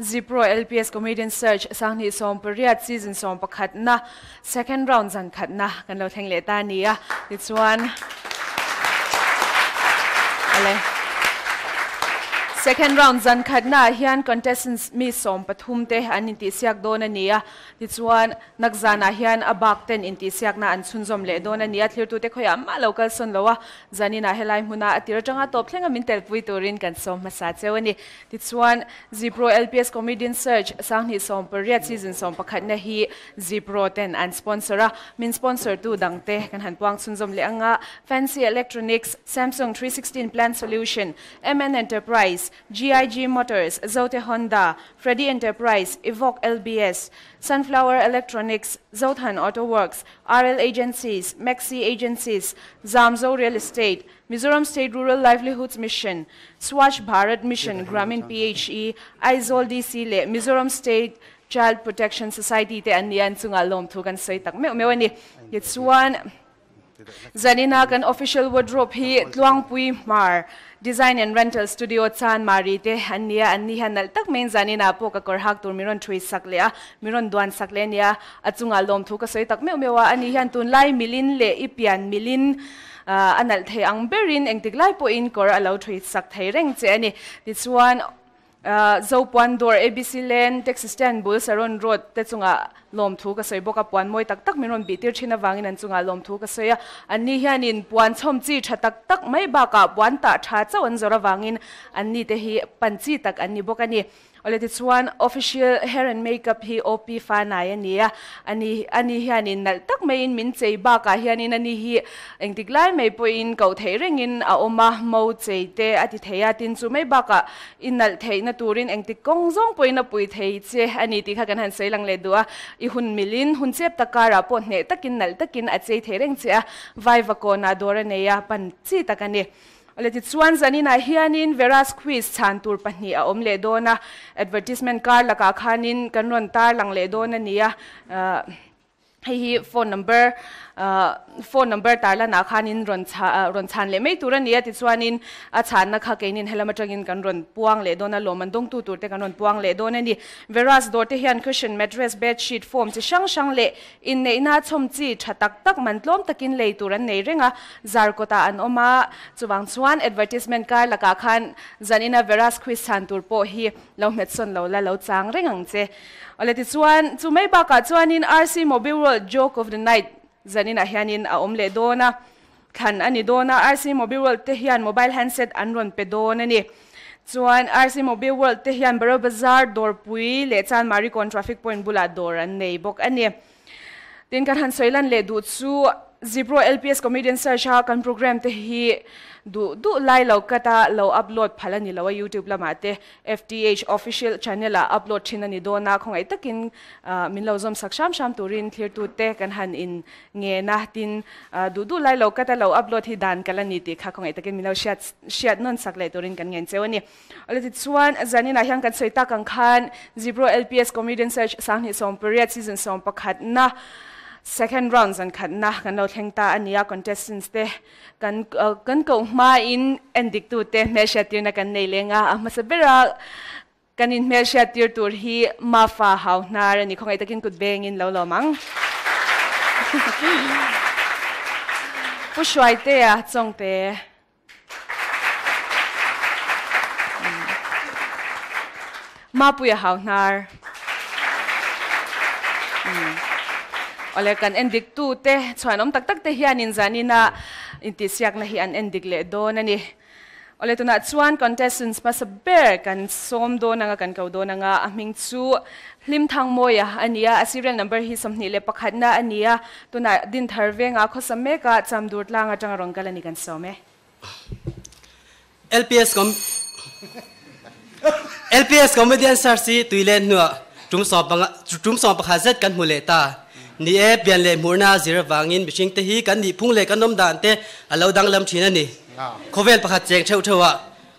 Zipro LPS Comedian Search sang ni som period season som, pakhat na, second round zang khat na, kan lo theng le ta ni a it's one ale. Second round zan khat na hian contestants mi som pathum te an in ti siak don ania ti chuan nak zana hian abak ten in ti siak na an chun zom le don ania thlir tu te khoya ma local son lowa zani na helai huna atir tanga top thlenga min tel pui turin kan som ma sa chewani ti chuan zipro lps comedian search sang ni som period season som pakhat na hi zipro ten an sponsora min sponsor tu dang te kan han puang chun zom le anga fancy electronics samsung 316 plant solution mn enterprise GIG Motors, Zote Honda, Freddy Enterprise, Evoque LBS, Sunflower Electronics, Zothan Auto Works, RL Agencies, Maxi Agencies, Zamzo Real Estate, Mizoram State Rural Livelihoods Mission, Swatch Bharat Mission, Gramin PHE, Aizol DC Le, Mizoram State Child Protection Society te anian chunga lom thu kan sei tak. Me me wani yetsuan zanina kan official wardrobe hi tluang pui mar design and rental studio chan mari te ania anni hanal tak main zani na po ka kor hak tur miron thui sakle a miron duan sakle nia achunga lom thu ka soi tak me mewa ani hian tun lai milin le ipian milin uh, anal the ang berin engtik lai po in kor alo thui sak thei reng che ani. This one Uh, zo puan dor abc len texas stand bull saron road, te chunga lom thu ka soi boka puan moi tak tak miron bi tir thina wangin an chunga lom thu ka soya ani hian in puan chom chi tha tak tak mai ba ka puan ta tha chaw an zora wangin. An ni te hi panchi tak an anni bokani ole ti chuan official hair and makeup hi op fa na ya nia ani ani hianin nal tak mai in min chei ba ka hianin ani hi. Engtik lai mai po in ko thei rengin a oma mo chei te ati theya tin chu mai ba ka inal thei na turin engtik kong zong po in a pui thei che ani ti kha kan han sei lang le dua. I hun milin hun chep takara po ne takin nal takin a chei thei reng che vai va ko na dora ne ya pan chi takani le ti chuan zani na hianin veras quiz chan tur pahni. A om dona advertisement card laka khanin kan ron tar lang le dona nia hei hi phone number phone number tarla na khanin ron cha ron chan le mai turan nia ti chuanin a chan na kha keinin helama tangin kan ron puang le dona loman dong tu tur te kan ron puang le dona ni veras dor te hian cushion mattress bed sheet form chi sang sang le in nei na chom chi thatak tak mantlom takin le turan nei renga zarkota an oma chuwang chuan advertisement kar laka khan zanina veras quiz chan tur po hi lo metson lo la lo chang rengang che ole ti chuan chu mai ba ka chuanin rc mobile world joke of the night zanin a hianin a omle dona. Khan ani dona rc mobile world te hian mobile handset an ron pe don ani chuan rc mobile world te hian baro bazar dor pui le chan mari kon traffic point bula dor an nei bok ani. Tin kan han soilan le du chu zipro lps comedian search ha kan program te hi du du lai lo kata lo upload phala ni lo youtube lama te. Fth official channel a upload thina ni do na khongai takin min lo zom saksham sham turin clear tu te kan han in nge na tin. Du du lai lo kata lo upload hi dan kala ni ti kha khongai takin min lo shat shat non sakle turin kan ngen chewani ole ti chuan zani na kan soita kan khan. Zebro lps comedian search sang ni som period season som pakhat na second rounds an khat na kan lo thleng ta ania contestants te kan ờ, kan ko ma in endik tu te me sha tir na kan nei lenga a ma sabera kan in me sha tir tur hi ma fa hau na ra ni khongai takin kut beng in lo lo mang. Pu shwai te a chong te. Mm. Ma pu ya hau nar mm. อะไรกันเอ็นดิกตูเตะชวนอมตักตักเตะเฮียนินจานินาอินทิสยักนะฮีอันเอ็นดิกเลโดนั่นนี่อะไรตัวนัดชวนคอนเทสต์น์มาสเบร์กันซ้อมโดนังกันเขาโดนังอามิงจูลิมทางมวยอันนี้อะซีเรียลนัมเบอร์ฮีสมนิเลปักหัดนะอันนี้อตัวนัดดินทาร์เวงอาข้อสมัยก็จำดูดลางอาจังรองกันนี่กันซ้อมเอ LPS คอม LPS คอมเมดี้นซาร์ซีตุยเลนนัวจุ่มสอบบังจุ่มสอบประคาเซตกันหมดเลยตา ni e pian le murna zir wangin bishing te hi kan ni phung le kan nom dan te alo dang lam thina ni. Khovel pakhat cheng theu thewa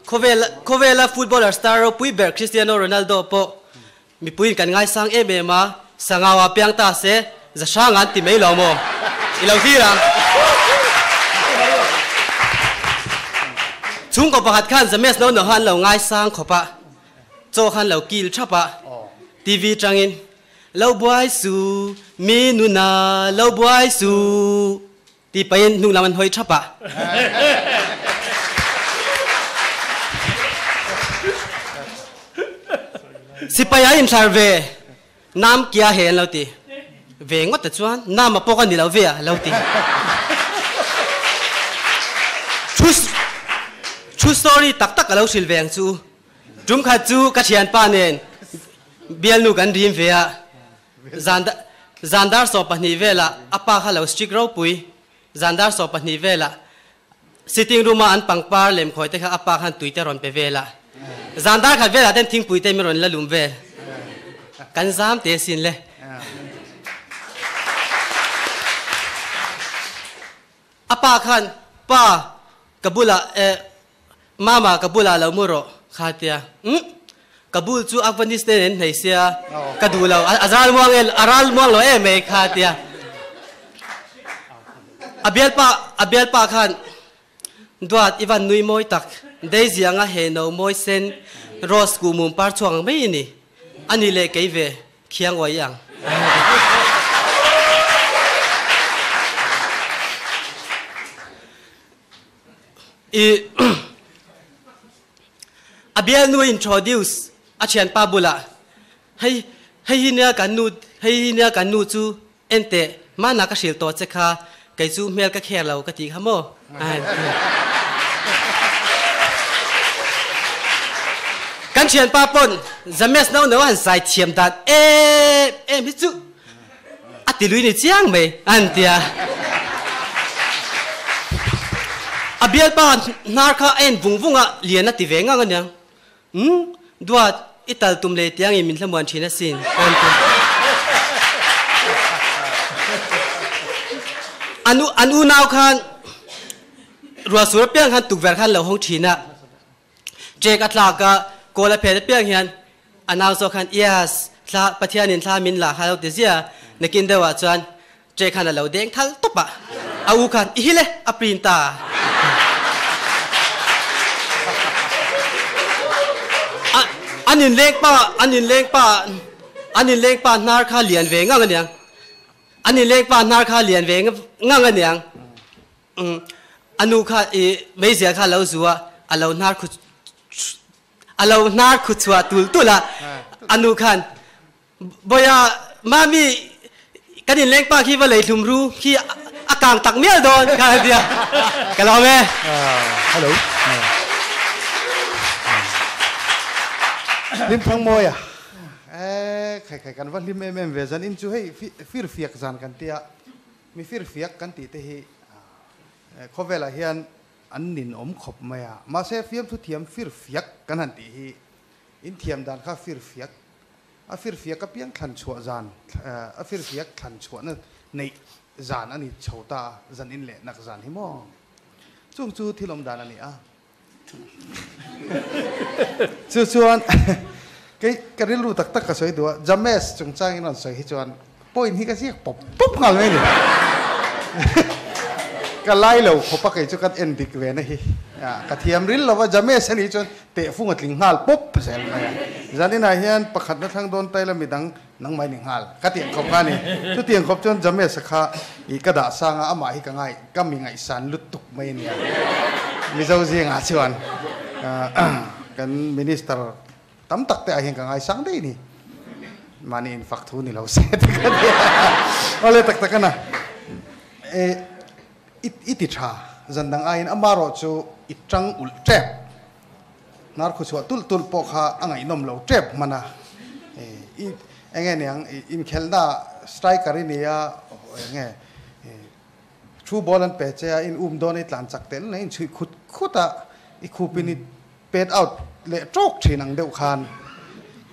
khovel khovela footballer star pui ber cristiano ronaldo po. Mi puin kan ngai sang e me ma sangawa piang ta se za sang an ti mei lo mo. Ilo thi ra. Chung ko pakhat khan zames no no han lo ngai sang khopa cho khan lo kil thapa. Tv trangin lo boy su mi nu na lo boy su. Ti pain nu laman hoi thapa. Si paya in sarve nam kia hen lo ti. Về ngót ta chuan, nam mà poka ni lo ve lo ti. True true story tak tak lo sil veng chu. Drum kha chu ka thian pa nen. Bial nu kan rim ve a. Zanda zandar so pani vela apa kha lo stick ro pui? Zandar so pani vela sitting room an pangpar lem khoi te kha apa khan tuite ron pe vela zandar kha vela den thing pui te mi ron la lum ve. Kan zam te sin le. Apa khan pa kabula eh mama kabula lo muro khatia hm kabul chu afghanistan nei sia. Kadulo azal muang el aral muang lo e me khatia abial pa abial pa khan. Duat ivan nui moi tak. Dei zianga he no moi sen. Ros ku mum par chuang me ni. Ani le kei ve khiang wa yang i abial nu introduce a chian pa bula hay hay hinia kan nu hay hinia kan nu chu, ente, ma na ka shil to che kha kai chu mel ka kher lo ka ti khamo kan chian pa pon, zames no no an sai thiam dat. E em hi chu. A ti lui ni chiang me an tia. Abial pa nar kha en vung vunga lian ti venga nga nyang hm duat ital tum le tiang i min thlamuan thina sin. Anu anu naw khan ruwa sur piang khan tuk ver khan lo hong thina. Je ka thla ka, kola phe piang hian anaw so khan yes thla pathianin thla min la halo te zia nakin dewa ah chuan je khan lo deng thal topa. Au khan ihile aprinta ันินเล็กป้าอันนินเล็กป้าอันนินเล็กป้านาคาเลียนเวงั้นกันยังอันนินเล็กป้านาคาเลียนเวงั้นกันยังอืมอันนูคาเอไม่เสียค่าเล่าสัวอันเรานาคุอันเรานาคุชัวตุลตุละอันนูคันบอยามามีกันนินเล็กป้าคิดว่าเลยทุมรู้คิดอาการตักเมียโดนกันเดียวกันเราไหมฮัลโหล ลิมพังโมยอะเอ้ใครๆกันว่าลิมเอ็มเอ็มเวซันอินจูให้ฟิร์เฟีกซันกันเตียมีฟิร์เฟีกกันตีเตฮีเขาเวลาเฮียนอันนินอมขบเมียมาเซฟียมทุเทียมฟิร์เฟีกกันหันตีฮีอินเทียมดานข้าฟิร์เฟีกอาฟิร์เฟีกก็เพียงขันชัวจานอ่าฟิร์เฟีกขันชัวนั่นในจานอันนี้โชาวตาจันอินเละนักจานฮิมองจุงจูที่ลมดานอันนี้อะ chu chuan cái cái ril lu tak tak ka soi do james chung chang in on soi hi chuan point hi ka si pop pop ngal mai ni ka lai lo khopa kai chu kat en dik ve na hi ya ka thiam ril lo wa james ani chuan te funga tling hal pop sel mai zanina hian pakhat na thang don tai la midang nang mai ning hal ka tiang khop ka ni. Chu tiang khop chon jame sakha i ka da sanga ama hi ka ngai. Ka mi ngai san lut tuk mai ni mi zo zi nga chuan. Ah, kan minister tam tak te ahin ka ngai sang dei ni. Mani in fact thu ni lo se te ka ni. Ole tak tak na. E it, iti tha. Zandang ain amaro chu itang ul trep. Nar khu chu tul tul po kha angai nom lo trep mana e เองเนี่ยอิมเคลดาสไตร์การินี่ยเองเนี่ชูบอลันเปเจียอินอุ้มโดนอิตลันจักเต็นเลยอินชุยขุดขุดอะอีคูปินิเปดเอาเละโจกทีนังเดือดขาน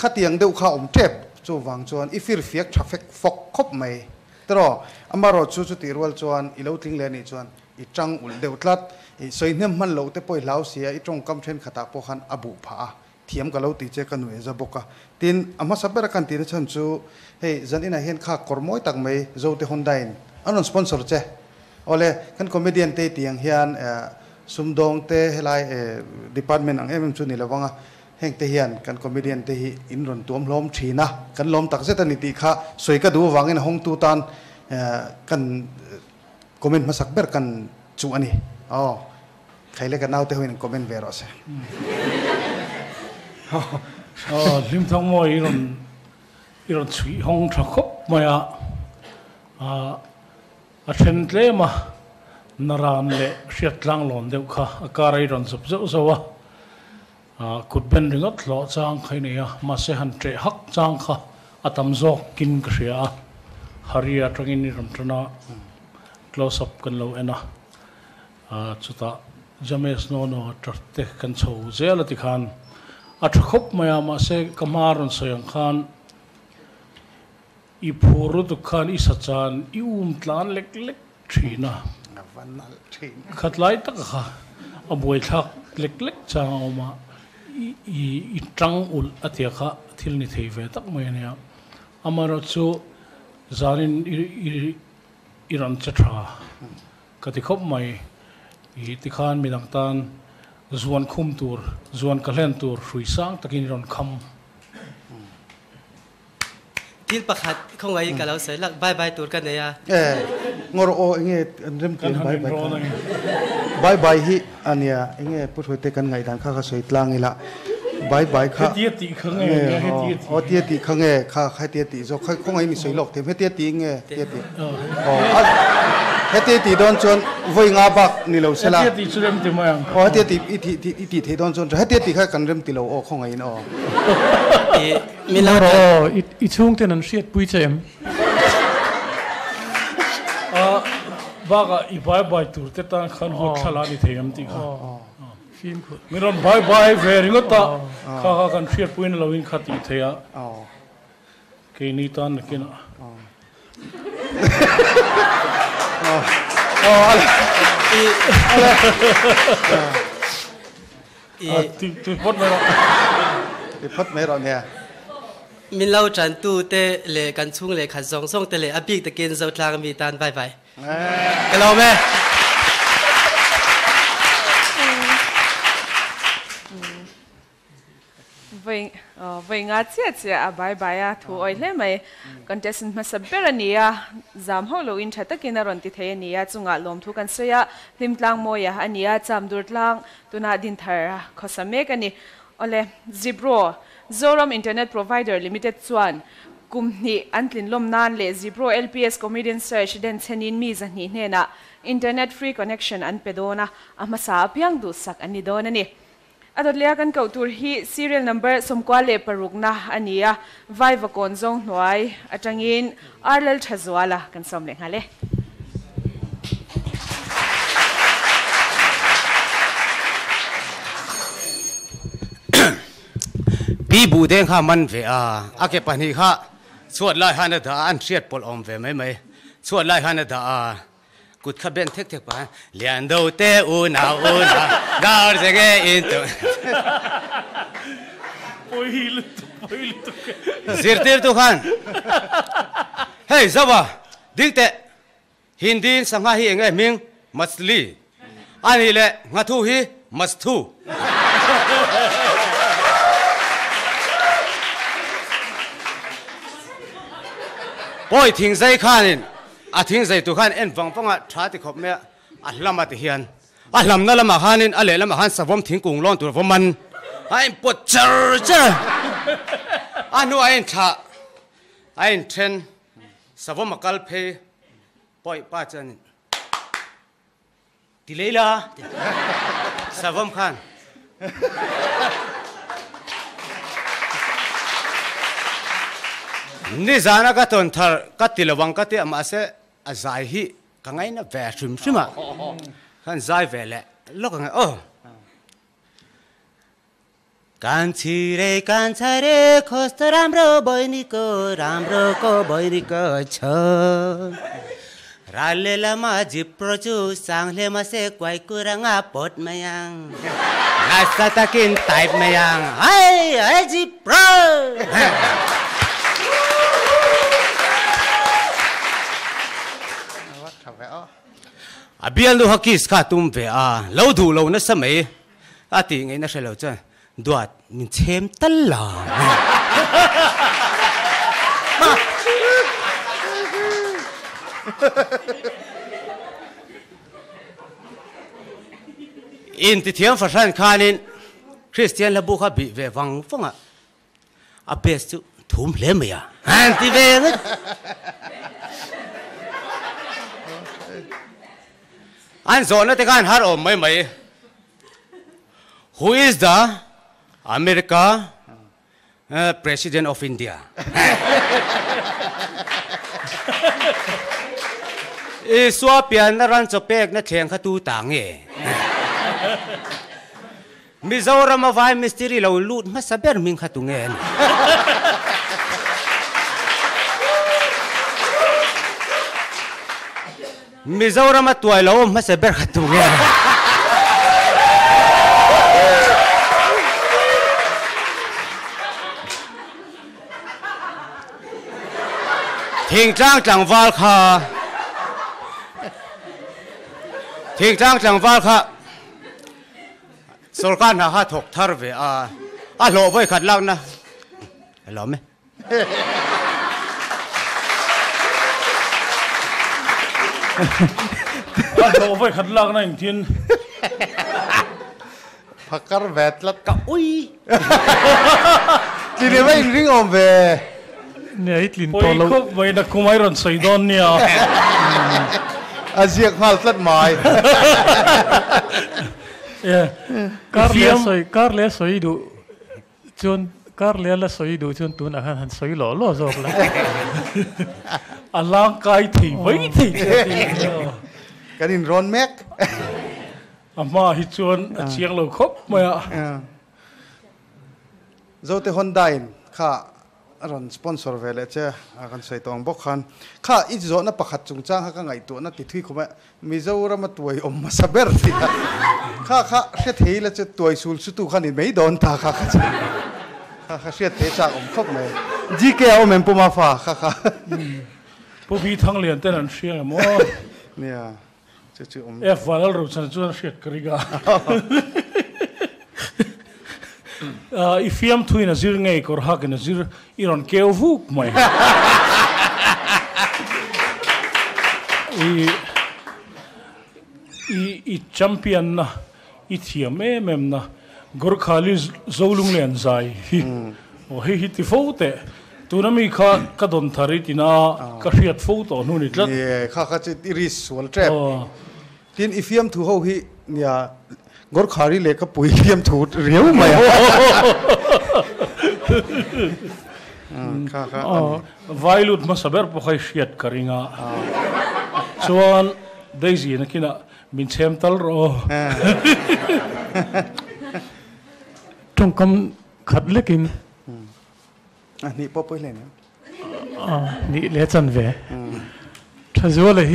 ขัดเตียงเดือดข้าอมเจ็บจูวังจวนอีฟิลเฟียกทราฟิกฟกคบไม่แต่รอดอามาโรจูจุติรวลจวนอีเลวทิ้งเลนี่จวนอีจังอุลเดือดลัดอีสวยเนี่ยมันเลวแต่ป่วยเลวเสียอีตรงกำเช่นขตาพวกขันอบุผา thiam ka lo ti che ka nu e boka tin ama sabera kan tin chan chu hei zan ina hen kha kormoi tak mai zo te hondain anon sponsor che? Ole kan comedian te tiang eh, sum dong te helai eh, department ang em chú chu ni à, hẹn te hian kan comedian te hi in ron tuam lom thina kan lom tak zeta ni ti kha soi ka du wangin hong tu tan eh, kan comment mà sắp masak ber kan chu ani. Oh khaile cái naw te hoin comment về rồi se. Hmm. 어, 림탕모 이런 이런 취홍 작업 뭐야 아 아첸레마 나란레 시앗랑 론데우카 아까라 이런 섭저서와 아 굿벤 링엇 로장 카이네야 마세 한테 학장카 아담조 kin kria haria tangin ni ramtana close up kan lo ena a chuta james no no tarte kan chho zela ti khan अथखप मैम से कमार सयं खान इफोर दुखान इसचान इम तलान लेक लेक थ्रीना खतलाई तक अबोई थक लेक लेक चाओमा इ उल अतिखा थिल नि थेवे तक मयने अमरो छु जारिन इरन चथ्रा कति खप मई इतिखान मिदंगतान zuan khum tur zuan kalen tur hrui sang takin ron kham. Tin pakhat không ai cả lâu sẽ lắc bye bye tur cái này à. Ngồi ô anh rem tiền bye bye bye bye hi anh ya à, anh nghe phút hồi tê căn ngày đàn khá khá soi tlang ila bye bye khá. Tiết ti khăng nghe ô ờ, tiết ti khăng nghe khá khá tiết tị. Do không ai mình soi lộc thêm hết tiết ti nghe tiết tị. Ờ. Ờ, à, hết hete ti don chon voi nga bak ni lo sela hete ti churem ti mayang o hete ti i ti i ti the don chon hete ti kha kan rem ti lo o khong ai no mi la ro ít chung ten an shiet pui chem a ờ, baga i bai bai tur te tan khan ho ờ. khala ni theyam ti kha ờ, phim khu mi ron bai bai ve ringo ta. Kha kha kan shiet pui ni lo in khati theya ke ni tan kin 어, 어, 알아. 이, 알아. 어, 두, 두, 벗 메러. 벗 메러, 네. mình lâu tràn tu tê lệ cắn chung lệ khát song song tê lệ áp biết tê kiến dâu trang mì tan vai vai cái lâu mẹ vâng Wei nga tia tia a bai bai a thu oi le mai contestant ma sabbera ni ya zam ho lo in thata kina ron ti thei ni ya chunga lom thu kan seya lim tlang mo ya ani ya cham dur tlang tuna din thar khosame ka ni ole zibro zoram internet provider limited chuan. Kumni antlin lom nan le zibro lps comedian search den chenin mi zani hne na internet free connection an pedona ama sa apyang du sak ani don ani adot lea kan kautur hi serial number somkwa le parukna ania vai vakon zong hnuai atangin arlal thazwala kan som le ngale ปีบูเด้งข้ามันเวอาอาเก็บปันนี้ข้าสวดไ cút khắp bên thích thích bà liền đầu tê u nào u nào gào sẽ nghe in tu. Bôi lu tu bôi lu tu zir tir tu khan. Hey zaba ding té hindi sang ha hi e ngai ming masli Anh hi le nga thu hi mas thu. Bôi thình dây khan à thiên dạy tu khan en vang phong à thả thì khóc mẹ. À làm à thì hiền. À làm nó làm à han nên à lệ làm à han sa vom thiên cùng lon tu vom man. À em bột chơ chơ à nu à em thả à em trên sa vom mà cal phê. Bội ba chân thì lấy la. Sa vom khan. Ni zana ka ton thar, ka tilawang ka ti à mà sẽ อาใจฮิกังไงนะแวชุมใช่ไหมขันใจแวแหละแล้วกังไงโอ้ कान छिरे कान्छ रे खोस्तो राम्रो बहिनीको राम्रोको बहिनीको छ रालेलामा झिप्रोचु साङले मसे क्वाइ कुराङा पोटमयाङ रास्ता तकिन टाइपमयाङ है है झिप्रो à biên lu hakis kha tum ve a. Lo du lo na samai a ti ngai na shelo cha. Duat, min chem tal la. In ti thiam fa khai nên christian la bu bị về vắng phong fonga à bes tu thúm lẽ mày à han thì về ne an zo na te kan har om mai mai who is the america uh, president of india? E swa pian na ran cho pek na theng kha tu tang e Mizoram avai mystery lo lut ma saber min kha tu ngen Mizoram atuai lo ma saber kha tu ngen Thing trang trang val kha Thing trang trang val kha สุรการหาถกทารเว Alo phải khát lạc này thiên. Pakar vẹt lát cả ui Chỉ để mấy ring om về. Nè ít linh to lâu. Ôi khóc vậy đặc cung ai rộn xoay đón nè À diệt hoài lát mỏi. Car lẽ xoay, car lẽ xoay đủ Chôn, car lẽ là xoay đủ chôn tún à hẳn xoay lỏ lỏ dọc lắm. ารเลี้ย Fiam สอยการเลี้ยสอยดูจนการเลี้ยละสอยดูจนตัวนักหันสอยหล่อหล่อจบแล้ว อลังกายถี่ไว้ถี่ Kan in ron mek อามาฮิจวนเชียงเราครบมา Zote Honda in kha ron sponsor vele che akan sei tong bok khan kha i zo na pakhat chung chang ha ka ngai tu na ti thui khuma mizoram ma tuai om ma saber ti kha kha she thei la che tuai sul su tu khan in mei don ta kha kha che kha kha she te cha om khop me ji ke au mem puma fa kha kha ผู้พี่ทั้งเรียนแต่นั้นเชียงมั้ง nia chu chu om เอฟวันเราฉันชวนเชียกริกาอีฟิมทุยนะซิร์ไงก็รักนะซิร์อีรอนเกลฟุกไหมอีอีอีแชมเปี้ยนนะอีเทียมเอ็มเอ็มนะกอร์คาลิโซลุงเลนใจโอ้เฮฮิติโฟเตตัวนั้นมีข้ากระ tu na mi kha ka don thari tina ah. ka hriat fo to nu ni tlat. Ye kha kha chi iri sol trap. Ah. Tin ifiam thu ho hi ya gor khari le ka pui fiam thu riu ma ya ah, kha kha vailut ma saber po khai shiat karinga chuan daisy na kina min chem tal ro. Tungkom khat lekin ำขัดเล็กิน ani po poi le ne อ่านี่เลี้ยจันเวถ้าจะว่าเลย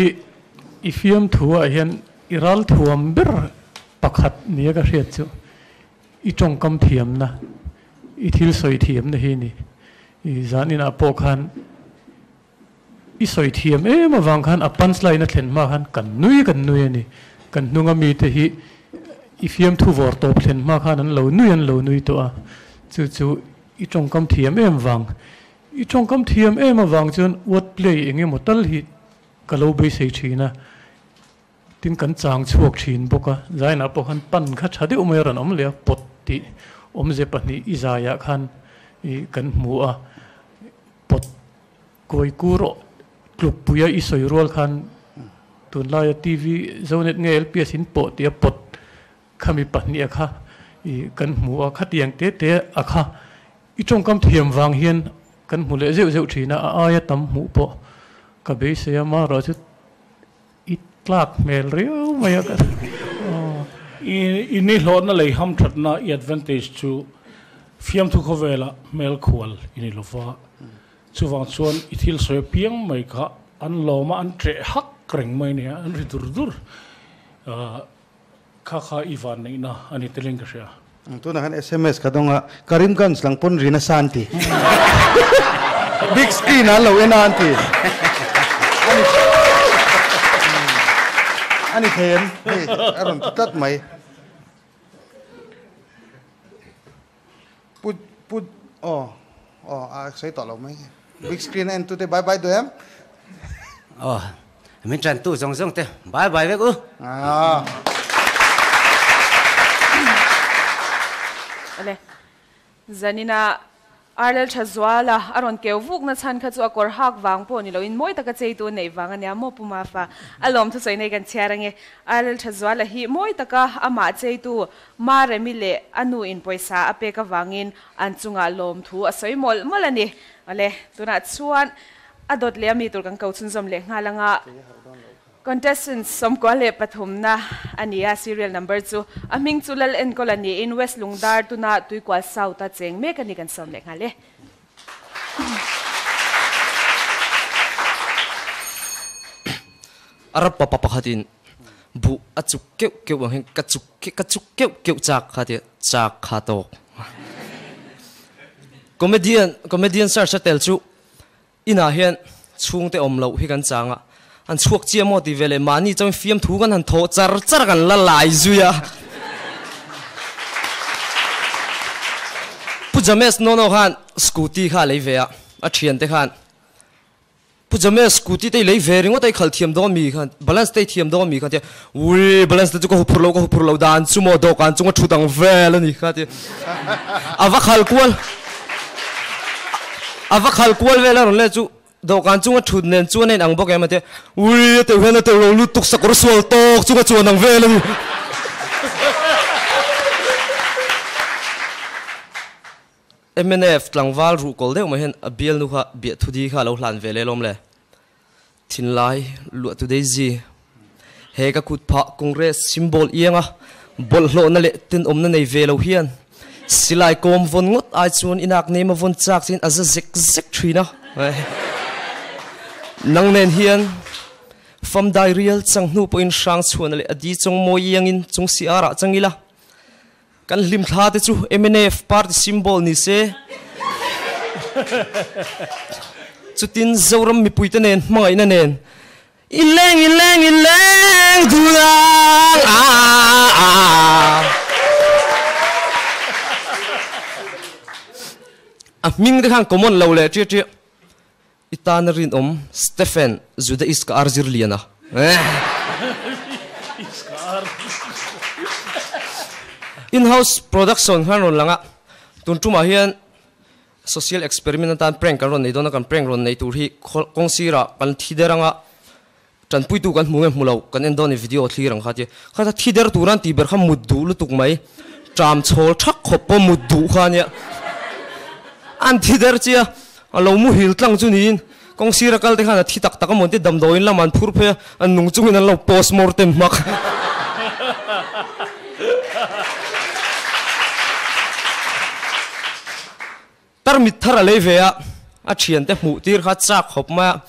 อีฟิมทัวเห็นอิรัลทัวมเบรปักขัดนี่ก็เสียจูอีจงกำเทียมนะอีทิลสอยเทียมน อีจงคำเทียมเอ็มวังอีจงคำเทียมเอ็มวังจนวัดเปลยเองหมดตั้งหิกะเลวไปเสีชีนะตินกันจางชวกชินปกะใจนะปกันปันขัดชาอุเมรันอมเลียปดติอมเจปนีอิจายาขันอีกันหมูอปดกอยกูรกลุบปุยอิสอยรัวขันตุนลายทีวีเจ้าเน็ตเงลเปียสินปดเตียปดขมิปันเนียค่ะอีกันหมูอะขัดยังเตะเตะอะค่ะ i trong cam thiam vàng hiên cần hmu le rượu rượu chỉ là ai tam mũ bộ cả bế xe mà rồi chu ít lạc mel rượu mày ạ. Ờ, I ni lo na lei ham that na i advantage chu fiam thu ko vela mel khwal ini lo fa chu wang chuan ithil soi piang mai kha an lo ma an tre hak kreng mai ne an ri dur dur. Ờ, kha kha ivan nei na ani teleng ka sia tu na kan sms ka donga karimgans lang pon rina santi big screen a lo en anti ani ani then hey aron tat mai put oh oh à sai tỏ lòng mấy big screen and tụi bye bye đôi em. Ờ mình trần tu rong rong thế. Bye bye với cô. À ale zanina arlel thazwala aron kewvuk na chan kha akor hak wang po ni lo in moi taka chei tu nei wang ania mo puma fa. Alom thu chei nei kan chiarange arlel thazwala hi moi taka ama chei tu ma remi le anu in poisa ape ka wangin an chunga lom thu asoi mol molani ale tuna chuan adot le mi tur kan kau chun zom le. Ngalanga contestants, som ko le pathum na ania serial number chu aming chulal en kolani in west lungdar tuna tui kwal south ta cheng. Me kan kan som le ngale arab pa pa khatin bu achuk keu keu wang hen kachuk ke kachuk keu keu chak khati chak khato comedian comedian sar tel chu ina hian chungte te om hi kan changa an chuak chia mo ti vele mani chong fiam thu kan han tho char char kan la lai zuya pujames no no khan scooty kha lei ve a a thian te khan. Pujame scooty te lei ve ringo tai khal thiam do mi khan. Balance te thiam do mi khan te ui balance te ko hupur lo ko hupur lo dan chu mo do kan chu thu dang vel ani kha te ava khal kwal ava khal kwal vela ron le chu do kan chu thu nen chuan nen ang bok em te, ui te wen te lo lu tuk sak ro sual tok chu ko chu nang vel ani MNF tlangwal ru kol deuh ma hen a bial nu kha, bia thudi kha lo hlan vele lom le. Thin lai lu tu dei ji he ka khut pha congress symbol ianga bol hlo na le tin om na nei velo hian. Silai kom von ngot ai chuan inak nei ma von chak chin aza zek zek thina nang nen hian fam dai real chang nu po in sang chuan le adi chong mo yangin chung si ara changila kan lim thla te chu MNF party symbol ni se. Chutin zoram mi puita nen mangai na nen. Ileng ileng ileng dulang a a a. Ming de khang common lo le chi chi itana rin om stephen zuda iska arzir liana eh. in-house production han ron langa. Tun tuma hian social experiment tan prank kan ron nei dona kan prank ron nei tur hi kong sira kan thideranga tran pui tu kan hmu nge kan en doni video thlirang khati khata thider turan ti ber kham muddu lu tuk mai. Tram chol thak khop muddu khania. An thider chia lâu mu hil tlang chu niin ra cái kal te khana thi tắc tak mon đầm dam là màn phu phê anh nung chung an lo post mortem mak tar mit thar a ve a a thian te hmu tir kha chak khop ma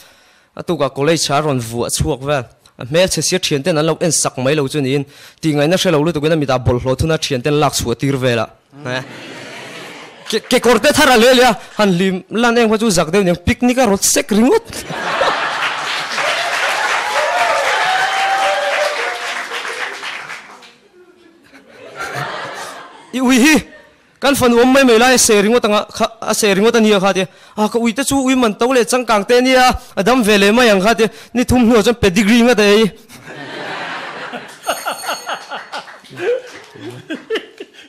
a tu ka college cha ron vu a chuak ve a mel che sia thian te na lo en sak mai lo chu nin ti ngai na she lo lu tu gena mi ta bol hlo thuna thian ten lak chu tir vela ke cái korte thar a lê lia han lim lan em qua chú giặc đeo ning picnic a rốt sek ringot i ui hi kan phần om mấy mấy lai sharing wata a anh wata khát đi à, à cái ui ta chú ui mình man tole chang kang te nia adam mà mai khát đi ni thum hno chan pedigree ngay dei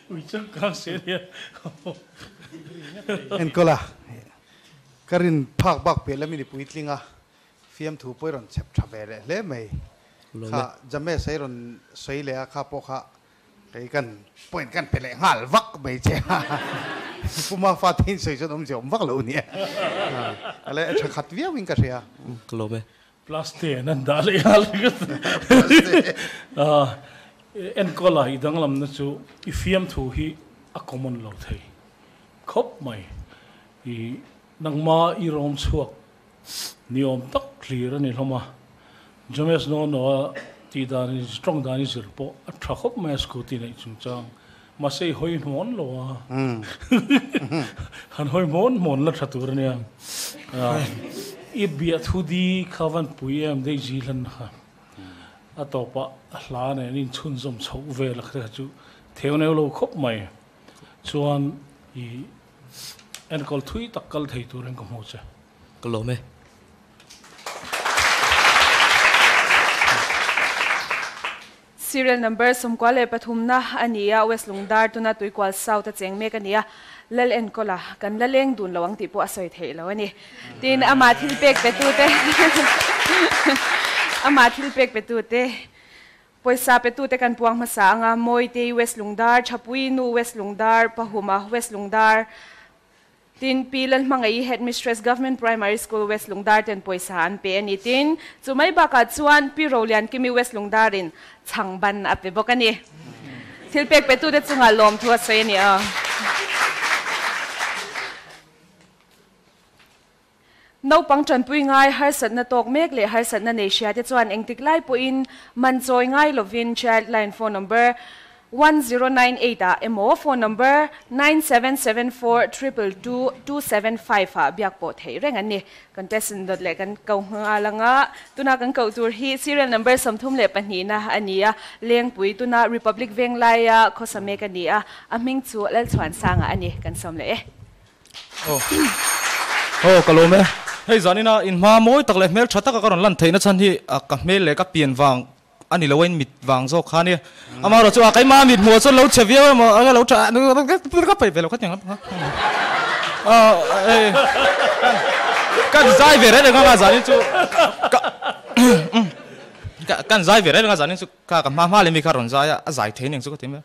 ui chẳng càng se đi en kola karin phak bak pe lami ni puitlinga fiam thu poiron chep thabele le mai kha jame sairon soile kha po kha kai kan point kan pele hal vak mai che puma fa tin sei so dom jom vak lo ni ale cha khat via wing ka ria klome plaste nan dale hal gut ah en kola hi danglam na chu i fiam thu hi a common lo thei คบใหม่อีนังมาอีรอมสวกนิยมตักคลีรนี่ทำมาจำเอสโนนว่าตีดานีสตรองดานีสิรปอทักคบไม่สกุติในจุงจังมาเสียหอยมอนหรอะฮันหอยมอนมอนละทัตุรเนี่ยอีเบียทุดีข้าวันปุยเอ็มได้จีลันค่ะอะต่อปะหลาเนี่ยนี่ชุนสมสาวเวลครจูเทวเนวโลคบใหม่ส่วน อีแอนกอลทุยตักกลไทยตัวเรื่งกมูจะกลัวไหมซีเรียลนัมเบอร์สมกว่าเลยปฐุมนะอันนี้เวสลุงดาร์ตุนั้ตัวกว่าสาวตะเจงเมกันนี้เลลเอ็นกอละกันเลลเองดุนระวังติปอสวยเทแล้วนี่ดินอามาทิลเปกไปตูเตอามาทิลเปกไปตูเต te kan puang ma sa nga moi te west lungdar chapui nu west lungdar pahuma west lungdar. Tin pilan mga i headmistress government primary school west lungdar ten poisa an pe ani tin. Chumai baka chuan pi rolian kimi west lungdarin. Changban ape bokani. Thilpek pe tu de chunga lom thua sei ni a no pang chan pui ngai har sat na tok mek le har sat na ne sha te chuan eng tik lai po in man choi ngai lovin child line phone number 1098 a emo phone number 9774 222 275 a biak po thei reng an ni contestant dot le kan kau nga langa tuna kan kau tur hi serial number samthum le pani na ania leng pui tuna republic veng lai a khosame ka ni a aming chu lel chhuan sanga ani kan som le e oh oh ka lo me hei zanina, in ma moi, tak le mel thata ka karon lan theina chan hi ka mel le ka pian wang ani lo wen mit wang zo kha ni. Ama ro chu kai ma mit mo chon lo chevia mo a lo cha, nu ka pai ve lo khat yang a eh kan zai ve re nga zani chu kan zai ve re nga zani chu, ka ka ma ma le mi ka ron zai a zai the ning chu ko tim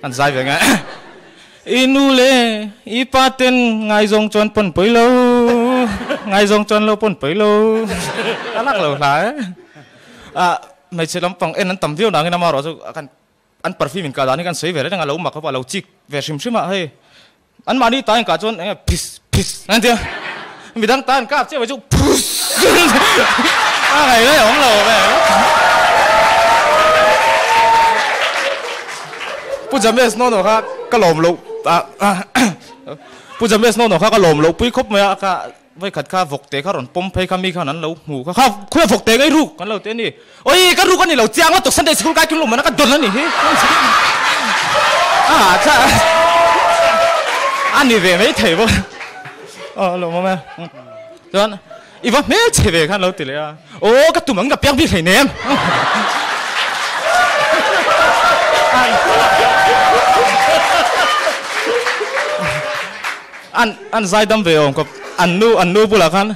kan zai ve nga. Inu le ipaten ngai zong chon pon poi lo ngay dòng chân lâu bốn bấy lâu. Ta lắc lâu lại à mày sẽ lắm phòng, em ăn tầm thiếu nào người nam mà rồi ăn ăn perfume mình cả đó nên ăn xoay về đấy đang lâu mặc có bảo lâu chích về xìm xìm mà hay. Ăn mà đi tay cả chôn, anh piss piss anh chưa? Mình đang tan cáp chứ với chú puss à này đấy không lâu về. Bút chấm biết nó nó khác, cái lồng lục. À à biết nó nó khác, cái lồng lục bút khúc mày à vậy khát khao vọc tế khát rộn bom phê khát mi khát nắn lâu ngủ khát khao khuya vọc tế ngay ru. Con lâu tế nè ôi cái ru con này lâu chiang nó tục sân đây xuống cái chung lùm mà nó cắt đồn lên nè à cha anh đi về mấy thầy vô ờ lâu mà mẹ rồi ý vợ mẹ chỉ về khát lâu tỷ lệ à? Ô cái tụi mình gặp biang biết thầy nè em. Anh anh sai đâm về ông có anh nu anh nu bù là anh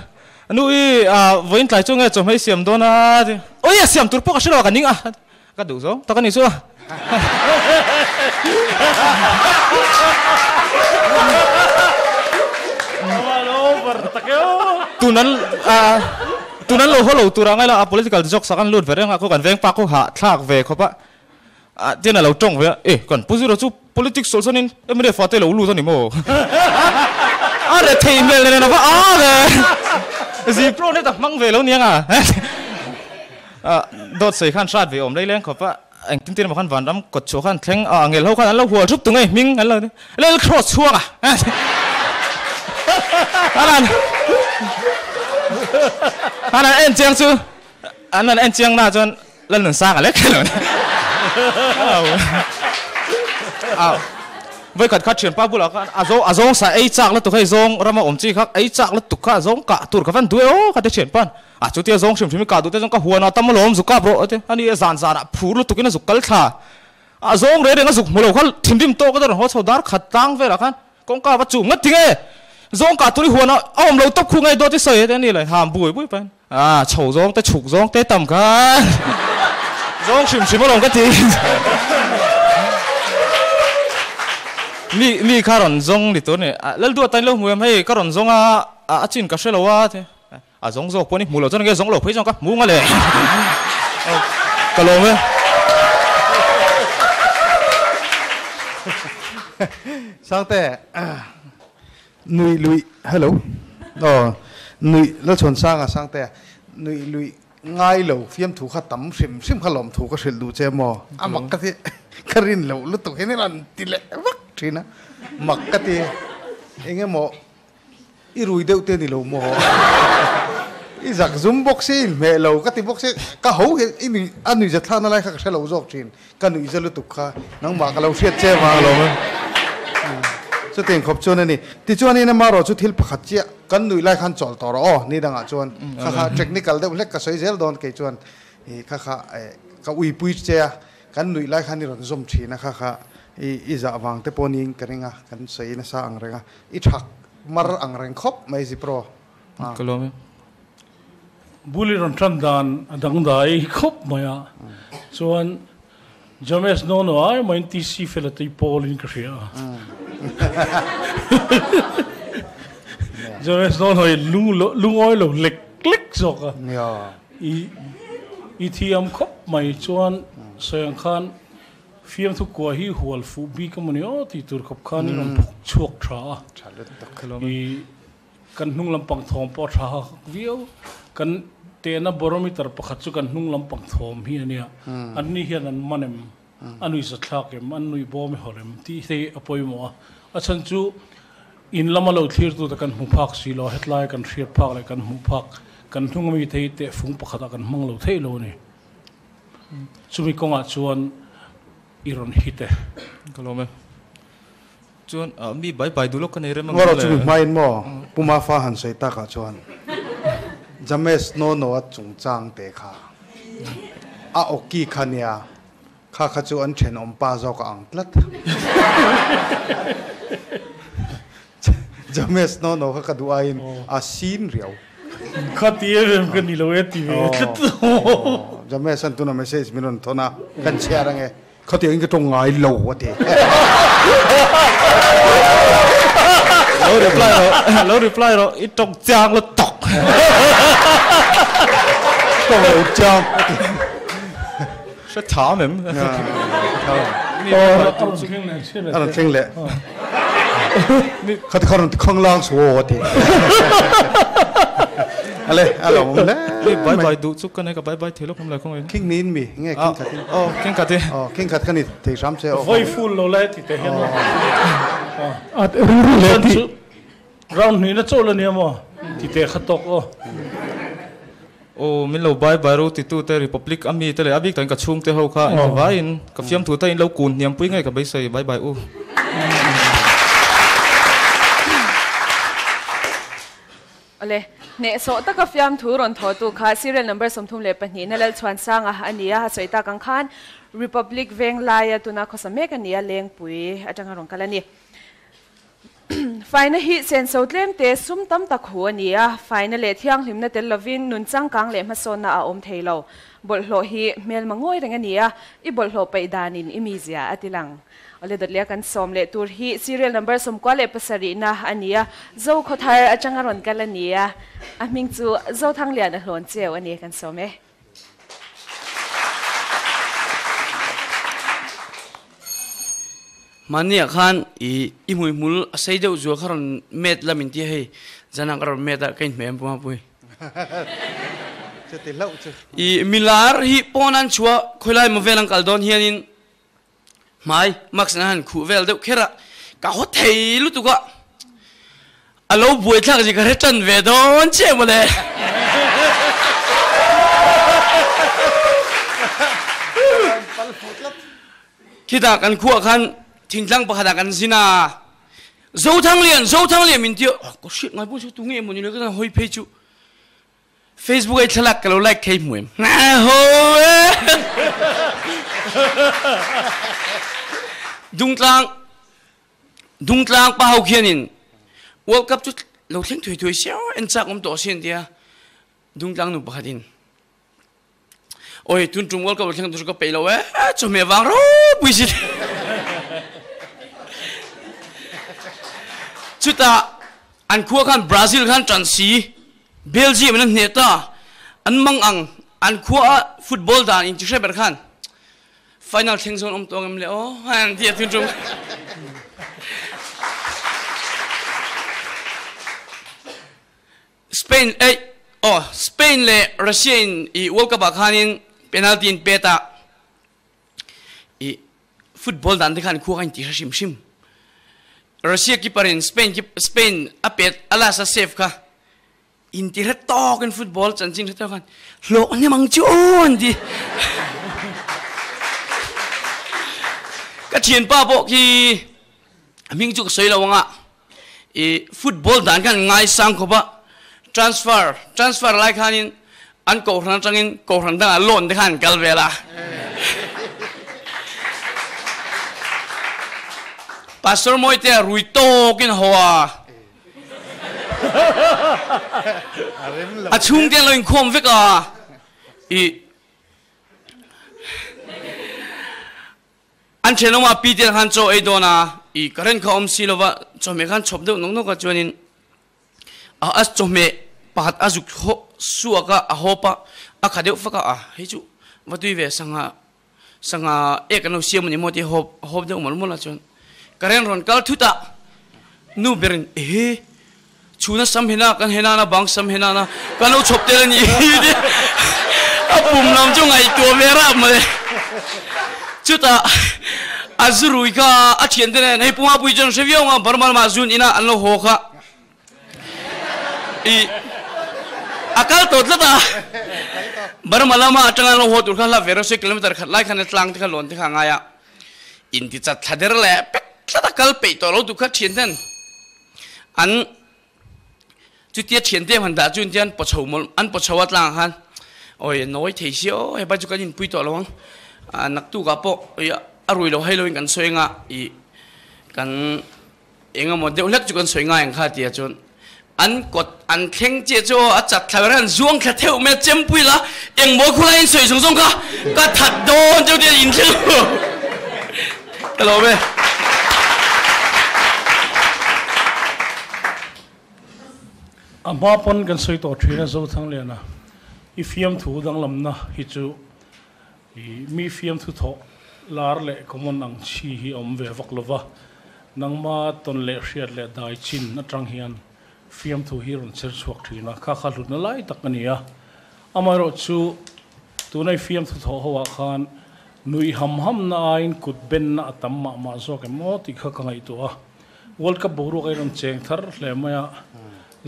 nu ý à với lại chung nghe chồng hay xiêm đó na ôi à xiêm tụt bốc cái nào cả níng à cái đủ số tao cái này số tunan à tunan lo holo turang ngay là political joke sakan lut về nga ko kan veng pa ko ha, thak về ko pa. À tiên là lâu trông về ê eh, còn puzi ro chu politics solsonin em để phát tài lâu lu thôi nè mồ à để thì mình lên nó có à để gì? Pro đấy tập mang về lâu niang à? À đốt sấy khăn sát về ôm đây lên có pa anh tin tin mà khăn ván đâm cột chỗ khăn theng à nghe lâu khăn anh lâu hùa chút tung ấy. Mình anh lâu lên cross chuông à? Anh anh anh em chiang chứ? Anh anh em chiang na cho lên lần xa cả lấy cái rồi à với cả khát chuyển pabu là khát azong azong sa ấy chắc là tụi hay zong rama ông chỉ khác, ấy chắc là tụi khát zong cả tụi các văn đuôi, ô khát chuyển pan à chú tia zong xem xem cả tụi tia zong cả huan tâm lom zuk cả bro thế. Anh ấy giàn giàn à phù lúc tụi kia nó zuk cal thà. À, azong đấy nó zuk mồ lâu khát thìm thìm to cái đó hot sodar khát tang về là khát con cá vật chủ ngất tiếng ấy zong cả tụi huan ông lâu tóc khung ấy đó thì sợi thế này là hàm bùi bùi pan à chầu zong tới chục zong tới tầm khát zong xem xem lom cái gì mi mi karon zong li to ne. Lal du tan lo mu mai karon zong a a chin ka shelo wa the a zong zo poni mu lo chon ge zong lo phei zong ka mu nga le. Ka lo me. Sang te nui lui hello. Oh nui lo chon sang a sang te nui lui ngai lo fiam thu kha tam sim sim khalom thu ka sil du che mo. Amak ka thi karin lo lu tu hene lan tile vak thina mak ka ti enge mo i rui deu te ni lo mo i zak zum boxi me lo ka ti boxi ka ho he i ni anu ja thana lai kha lo jok thin ka nu ja lu tu kha nang ma ka lo fiat che ma lo chu ten khop chuan ani ti chuan in ma ro chu thil pakhat chia kan nui lai khan chol tor o ni danga chuan kha kha technical de lek ka soi zel don ke chuan i kha kha ka ui pui che. Kan nui lai khan ni ron zom thina kha kha i i za wang te poning karinga kan sei na sa ang renga i thak mar ang reng khop mai si pro kalome buli ron tram dan adang dai khop maya chuan james no no ai mai ti si fela te polin ka ria james no no lung lung oi lo lek lek zoka ya i i thiam khop mai chuan soyang khan ฟิมทุกกัวฮีหัวฟูบีก็มันยอที่ตุรกับขานี่ลำพกชกทรามีกันนุ่งลำปังทองปอทราเวียวกันเตนะบรมิตรประคัตสุกันนุ่งลำปังทองเฮียเนี่ยอันนี้เฮียนั้นมันเอ็มอันนี้สัท้าเก็มอันนี้บอมหอมเอ็มที่เตอปอยมัวอาชันจูอินละมาเลวทีร์ตัวกันหุ่พักสีลอเฮตไลกันเสียพักเลยกันหุ่พักกันนุ่งมีเตะเตะฟุงประคัตกันมั่งเลวเทโลนี่ชุมิกงอาชวน iron hite kalome chuan mi bai bai du lo kan ere mang ngoro chu mai mo. Puma fa han sei ta ka chuan. James no no a chung chang te kha. A oki khania kha kha chu an then om pa zo ka ang tlat. James no no kha ka du ain. A sin riau khati em kan ni lo e ti ve. James an tu na message minon thona. Kan share ange 他点一个钟挨搂我的。老李 fly 了，老李 fly 了，一中奖了，咚！中了奖，是他们。哦，他听了，他听了，他可能坑说我的。Ale alo mo le mi bye bye du chuk kan ka bye bye thelo khom la khong ai king nin mi nge king khat oh king ka te oh king khat kan ni te sam che oh voi full lo lai ti te hen at ru ru le ti round ni na chola ni mo ti te khatok o ô min lo bai bai ro ti tu te republic ami te le abik tan ka chung te ho kha in เนโซตะกฟยามทูรอนทอตุค่ะซีเรียลนัมเบอร์สมทุ่มเลปนีนเลชวนสังอะอันนี้ฮะสวยตากังขันริพับลิกเวงลายตุนักขสมัยกันเนียเลงปุยอาจารย์ของกันเล้วนี่ finally เซนโซเตมเตซุ่มตั้มตะขัวเนียไฟนเลที่ยังหิมนัดเลวินนุนจังกังเลมาโซนน่าอมเทโลบอลโลฮีเมลมังงอยดังเนียอีบอลโลไปดานินอิมิเซียอติลัง ole dotlia kan som le tur hi serial number som kwa le pasari na ania zo khothar achanga ron kalania a. Ming chu zo thang lian a hlon cheu ani kan som e. Mania khan i i mui mul sei deuh zu kharon met lamin ti hei. Jana karon meta kain mem puma pui. Che te lau che. I milar hi ponan chua khoilai mo velang kaldon hianin ไม่มักสนันขู่เวลเด็กแค่ละก็หัวเทลุตุกะอารมณ์บวยทักจิกระจันเวดอนเช่มาเลยคิดากันขั้วขันทิ้งจังประหัดกันสินะโจทั้งเลียนโจทั้งเลียนมินเดียวก็ชิดนายพูดตุ้งเงี้ยมันอยู่เลยก็ต้องหอยเพจู Facebook ไอ้ฉลักก็เราไล่ใครมือนะโห dung tlang pa hau khianin world cup chu lo thleng thoi thoi xiao en chak om to sin dia dung tlang nu pa khadin ôi tun trung world cup lo thleng tu ko pe lo eh, e chu me wang ro, bui si chuta, an khua khan brazil khan tran si, belgium nan neta an mang ang, an khua football dan in chhe ber khan. Final thing zone om tong em le o han dia tun trung spain eh oh spain le russia in i world cup khanin penalty in peta i football dan khan khua khan ti shim shim Russia keeper in Spain Spain apet ala sa safe ka inti re tok in football chan ching ta kan lo ne mang chon di ก็เทียนป้าบอกที่มิงจุกสวยละวงอะอีฟุตบอลด่นกันง่ายสังคบะ transfer transfer ไล่ขันอินอันกอรันจังอินกอรันดังอะล่นที่ขันกัลเวลาปัสสมวยเตะรุยโตกินหัวอาชุ่มเตะลอยคมฟิกอะอี i an chen ma pi te han cho ai đó na i karen không om si và cho me khan chop de nong cái ka chuanin a as cho me pat azuk ho suaka a hopa a khadeu faka a he chu vatui ve sanga sanga ekano siam ni moti hop hop de mal mola chon karen ron kal thuta nu berin e chuna sam hena kan hena na bang sam hena na kanu chop te ni a pum nam chung ngai to vera ma chuta azrui ka a thian de nei puma pui jon se viong a barmal ma zun ina an lo ho kha. I akal tot la ta. Barmala ma atanga lo ho tur kha la vero se kilometer khat lai khan tlang ti kha lon ti kha nga ya. In ti chat thader le pek tla kal pe to lo tu kha thian den an chu tia thian te han da chun tian po chho mol an po chho atlang han oi noi thei sio he ba chu in pui to lo nak tu ga po ya arui lo hai lo kan soinga i kan enga mo de ulak chukan kan ang kha tia chon an kot an khen che cho à, a chat thảo ran zuông khát theo mẹ chém bùi lá. Em bố khu lại soi song song cả ka that đồn cho de in thu hello me ama pon kan soi to thina zo thang le na i fiam thu dang lam na hi chu i mi fiam thu tho lar le komon nang chi hi om ve vak lova nang ma ton le hriat le dai chin na tang hian fiam thu hi ron cher chuak thina kha kha lut na lai tak ania amaro chu tunai fiam thu tho hawa khan nui ham ham na ain kut ben na atam ma ma zo ke mo ti kha ka ngai to a world cup boru kai ron cheng thar hle maya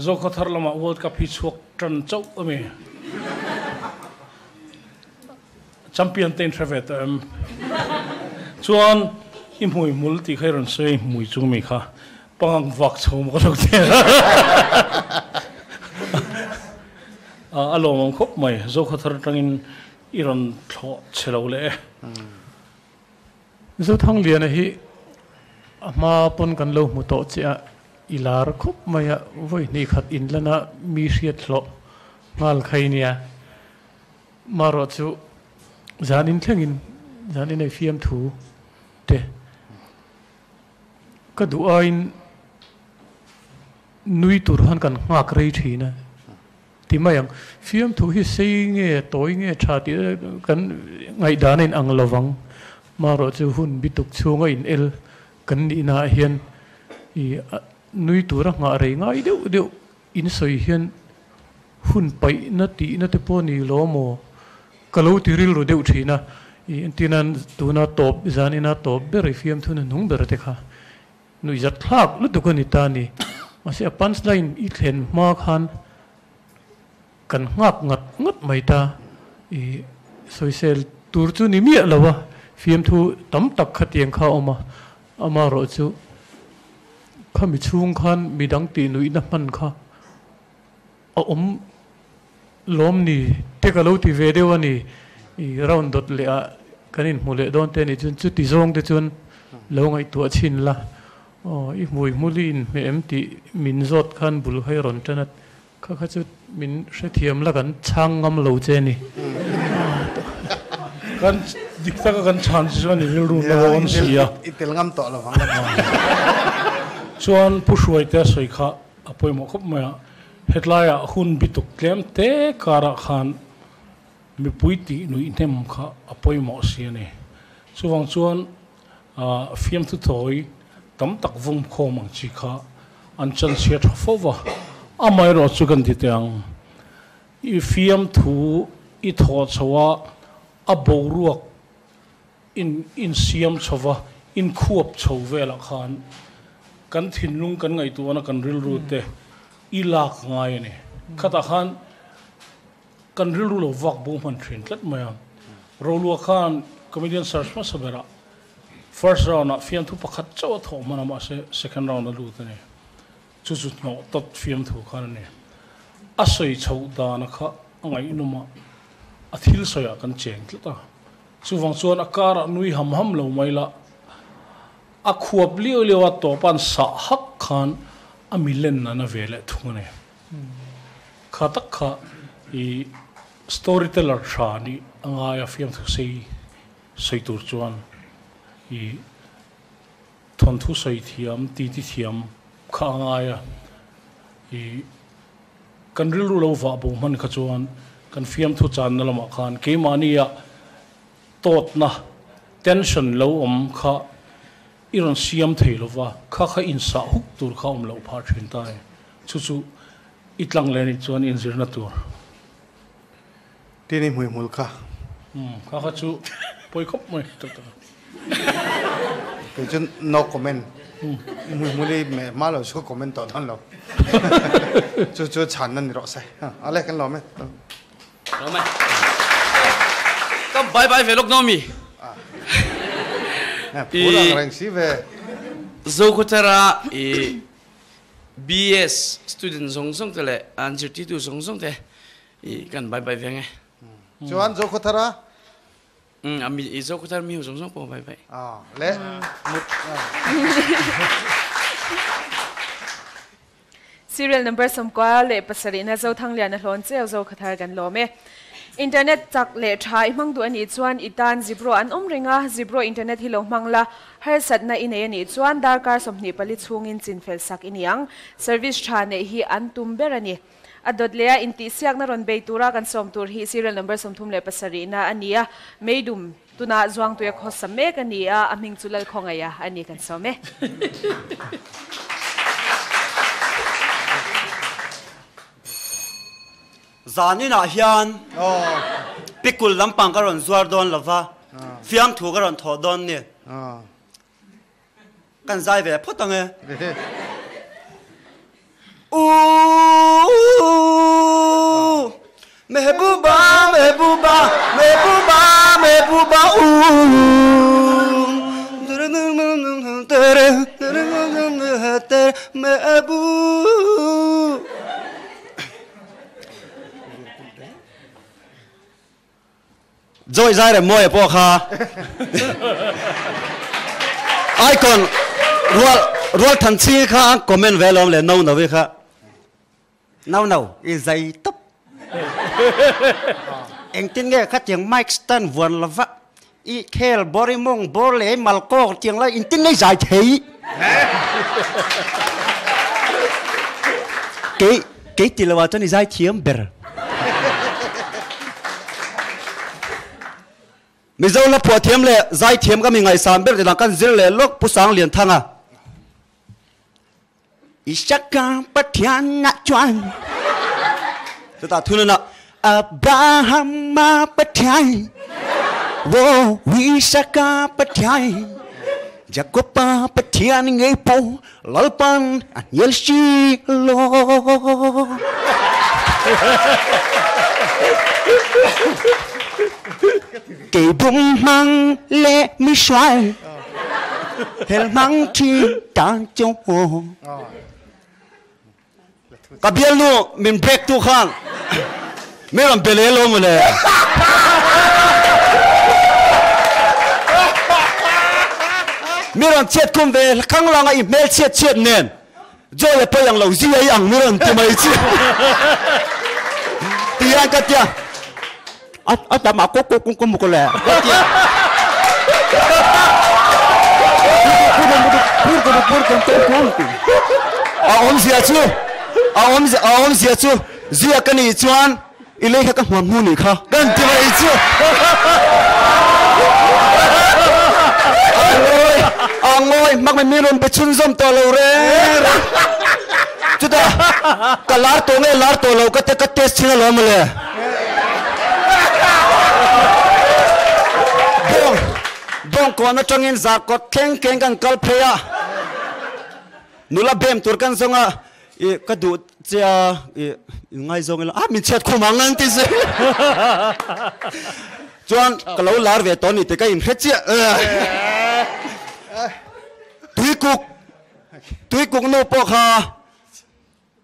zo kha thar lama world cup hi chuak tran chau ame champion ten travet um chuan i mui mul ti khai ron sei mui chu mi kha pang vak chho mo lo te a alo mong khop mai zo kha thar tangin iron thlo chelo le zo thang lian hi ama pon kan lo mu to cha ilar khop maya voi ni khat in lana mi hriat thlo ngal khai nia maro chu zanin thlengin zanin ai fiam thu te. Ka du ain nui tur han kan ngak rei thina ti mayang fiam thu hi sei nge toy nge, tha ti, kan ngai dan in ang lowang maro chu hun bituk chunga in el, kan ni na hian. I nui tur nga rei ngai deu deu in soi หุ่นไปนาตีนาติพนี่ล้อมอกลูติริลรูเดือดชีนะอินทีนั้นตัวน่าตบจานีน่าตบเบริฟิมทุนนุ่งเบรติค่ะนุยจัดคลากลุตุกนิตานี่มาเสียปันสไลน์อีเทนมากฮันกันงักงัดงัดไม่ตาอีสวยเซลตูร์จูนิมีอะไรวะฟิมทูตั้มตักขัดยังข้าออกมาอามาโรจูข้ามีช่วงขันมีดังตีนุยนับมันข้าอม ve de wani i round dot le a kanin mule don te ni chun chu ti zong te chun lo ngai tu chin la o i mui mulin me em ti min zot khan bul hai ron tanat kha kha chu min hre thiam la kan chang ngam lo che ni kan dikta ka kan chan chu ni ril ru na on sia itel ngam to lo wang chuan pushwai te soi kha apoi mo khop ma hetlaya hun bituk tlem te kara khan mi puiti nui nem kha apoi mo sia ne chuwang chuan a fiam thu thoi tam tak vum kho mang chi kha an chan sia tha fowa amai ro chu kan ti tang i fiam thu i tho chawa a boruak in in siam chawa in khuap chho vela khan kan thin lung kan ngai tu na kan ril ru te i lak ngai ne khata khan kan ril ru lo vak bu man thin tlat maya ro lu khan comedian search ma sabera first round a fiam thu pakhat chaw tho mana ma se second round a lu ta ne chu chu no tot fiam thu khan ne a soi chho da na kha angai nu ma a thil soya kan cheng tla chu wang chuan a kara nui ham ham lo mai la a khuap liu liu a to pan sa hak khan a milen na na vele thune. Kha tak kha i storyteller tha ni anga ya fiam thu sei sei tur chuan. I thon thu sei thiam, ti ti thiam, kha anga ya. I kan ril ru lo va bo man kha chuan, kan fiam thu chan na lama khan. Ke mania tot na tension lo om kha iron siam thei lo wa kha kha in sa huk tur kha om lo pha thin tai. Chu chu itlang le ni chuan in zir na tur. Ti ni mui mul kha. Um kha kha chu poi khop mai ta ta cái no comment. Mui muli mẹ má lo số comment tao thân lo. Chú chú chán nên rõ sai à lấy cái lo mẹ Rồi mày. Các bye bye về lúc nó mi. Xí về Zokotara i BS student song song tele an certi tu song song te i kan bye bye về nghe. chú ăn dâu khô ra Ừ, ami i Zokotara mi song song po bye bye. à lẽ một serial number som kwa le pasari na zo thang lian na hlon che zo khathar gan lo me internet chak le thai mang du ani chuan itan zibro an om ringa zibro internet hi lo mangla har sat na ine ani chuan darkar somni pali chungin chin fel sak iniang service tha ne hi an tum berani adot lea inti siak na ron be tura kan som tur hi serial number som thum le pasari na ania meidum tuna zuang tuya kho samme kan nia aming chulal khongaya ani kan some zani na hian pikul lampang ka ron zuar don lova fiam thu ka ron tho don ni kan zai ve photange u mehbuba mehbuba mehbuba mehbuba u mehbu rồi ra để mua bộ kha. Ai còn ruột ruột thằng chi kha, comment về lòng là nâu nào với kha. Nâu nâu y dây tấp. Anh tin nghe khát tiếng Mike Stan vườn là vắt ý khéo bori mong bò lệ mal co tiếng lại anh tin lấy giải thế. Cái cái tiền là chân giải thiếm bờ mi zo la phua thiam le, zai thiam ga mi ngai sam ber de kan zil le lok pu sang lian thanga ishaka pathian na chuan. Ta ta thuna na. Abraham ma pathian wo ishaka pathian jacob pathian ngai po lalpan anyel shi lo. kỳ bung mang lệ mi xoay hel mang chi ta hồ ka biel nu min break tu khang me ram pele lo mo le mi ram chet kum ve khang langa i mel chet chet nen jo le pa yang lo zi ai ang mi ram ti mai chi ti yang ka tia at at ma ko ko ko à om sia chu à om à om sia chu zia ka ni chuan i le ka hman hu ni kha. Kan ti mai chu angoi angoi mak me miron be chun zom to lo re chu da to nge lar to lo ka te ka test china lo male dong ko na changin za ko keng keng kan kal pheya nula bem tur kan zonga e ka du cha e ngai zong la a min chat ko mangang ti se chuan kalau lar ve to ni te ka in hechia tui kuk tui kuk no po kha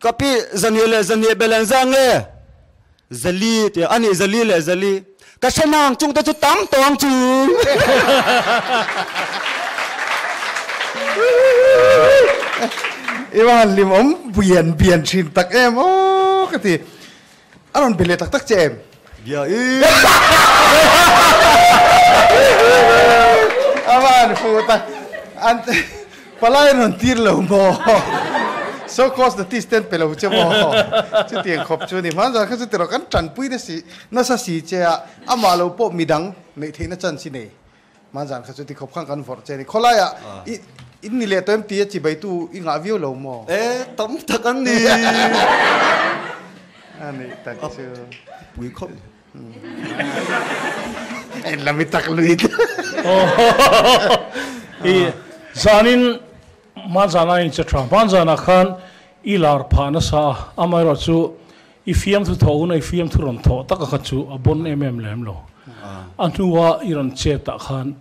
kapi zanile zanile belanzange zali te ani zali le zali ka sanang chung ta chu tam tong chung Iwan lim om bian bian chin tak em. O cái thì anh bile tak tak che em. Ya i aman fu ta an palai non tir lo mo so cos the tis ten pelo che mo chu tieng khop chu ni man za kha chu tero kan chan pui de si na sa si che a ama lo po midang nei theina chan si nei man zan kha chu ti khop khang kan for che ni khola ya in ni le to em ti chi bai tu i nga view lo mo e tam tak an ni ani tak chu pui khop en la mi tak luit i zanin mazana in chatra panjana khan ilar phana sa amairo chu ifiam thu thona ifiam thu ron tho taka kha chu abon mm lem lo anuwa iron che ta khan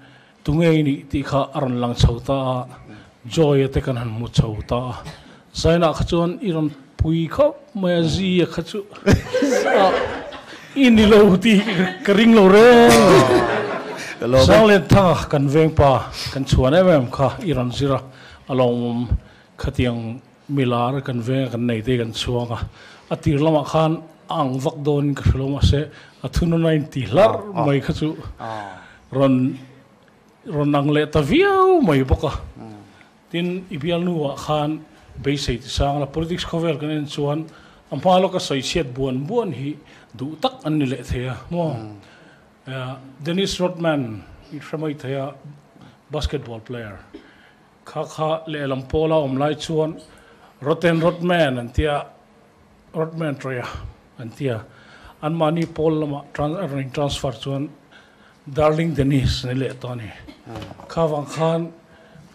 tungei ni ti kha aron lang chauta joy te kan han mu chauta zaina khachon iron pui kho ma ji kha chu in ni lo ti kring lo re sang le thang kan veng pa kan chuan em kha iron zira along khatiang milar kan veng kan nei te kan chuanga atir lama khan ang vak don ka hloma se athuna 90 lar mai kha chu ron ron ang le ta viau mai boka tin ibial nu wa khan be sei ti sang la politics cover kan en chuan ampalo ka soi siat buan buan hi du tak an ni le thea mo Uh, Dennis Rodman, Iframai Thaya, basketball player. ข้าข้าเล่ลำโพเราอมไล่ชวนรถเต้นรถแม่นันเตียรถแม่เตรียอันเตียอันมานี่โพลละมาทรานส์ริงทรานส์ฟอร์ชวนดาร์ลิงเดนิสนี่แหละตอนนี้ข้าวังขาน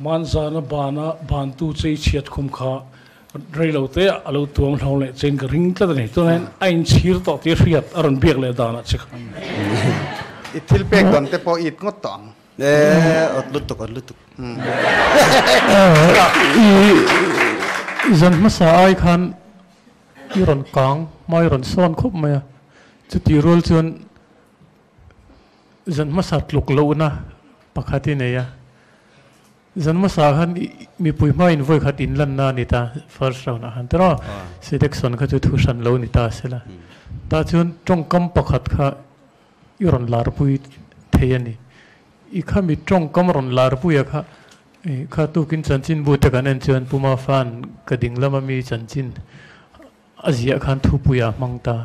มันซานะบานะบานตูเจียเชียดคุมข้าเรื่อยเราเตะเราตัวมันเราเลยเจนกระริงตัดนี่ตัวนั้นไอ้ชีร์ต่อที่เรียดอรุณเบียกเลยดานะชิคอิทธิลเป็กตอนเตปออิดงดตอง قلدتك قلدتك إذا مسا أي كان يرن قان ما يرن سون كوب ما تتي رول تون إذا مسا تلوك لونا بكاتي نيا إذا مسا كان مي بوي ما ينفوي كات إن لن نانيتا فرش رونا هان ترى سيدكسون كاتو توشان لونيتا سلا تا تون تون كم بكات كا يرن لاربوي تياني kha mi trong kam ron lar pui a kha kha tu kin chanchin bu ta kan en chuan puma fan ka ding lama mi chanchin azia khan thu puya mangta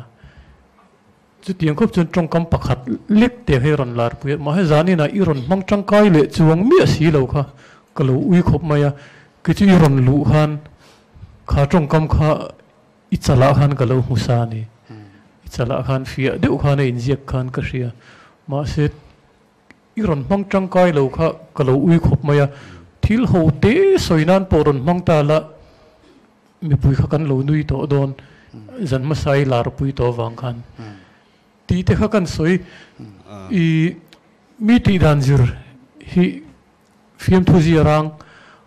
chu tiang khop chun trong kam pakhat lek te he ron lar puya ma he zani na i ron mang chang kai le chuang mi a si lo kha ka lo ui khop maya ki chu i ron lu khan kha trong kam kha i chala khan ka lo musa ni i chala khan fia deuh khan in ziak khan ka ria ma se i ron lâu chang kai lo kha ka lo ui khop maya thil ho te soinan rồi mang ta la mi pui kha kan lo nui to don zan ma sai lar pui to wang khan ti te kha kan soi i mi ti dan zir hi fiam thu zi rang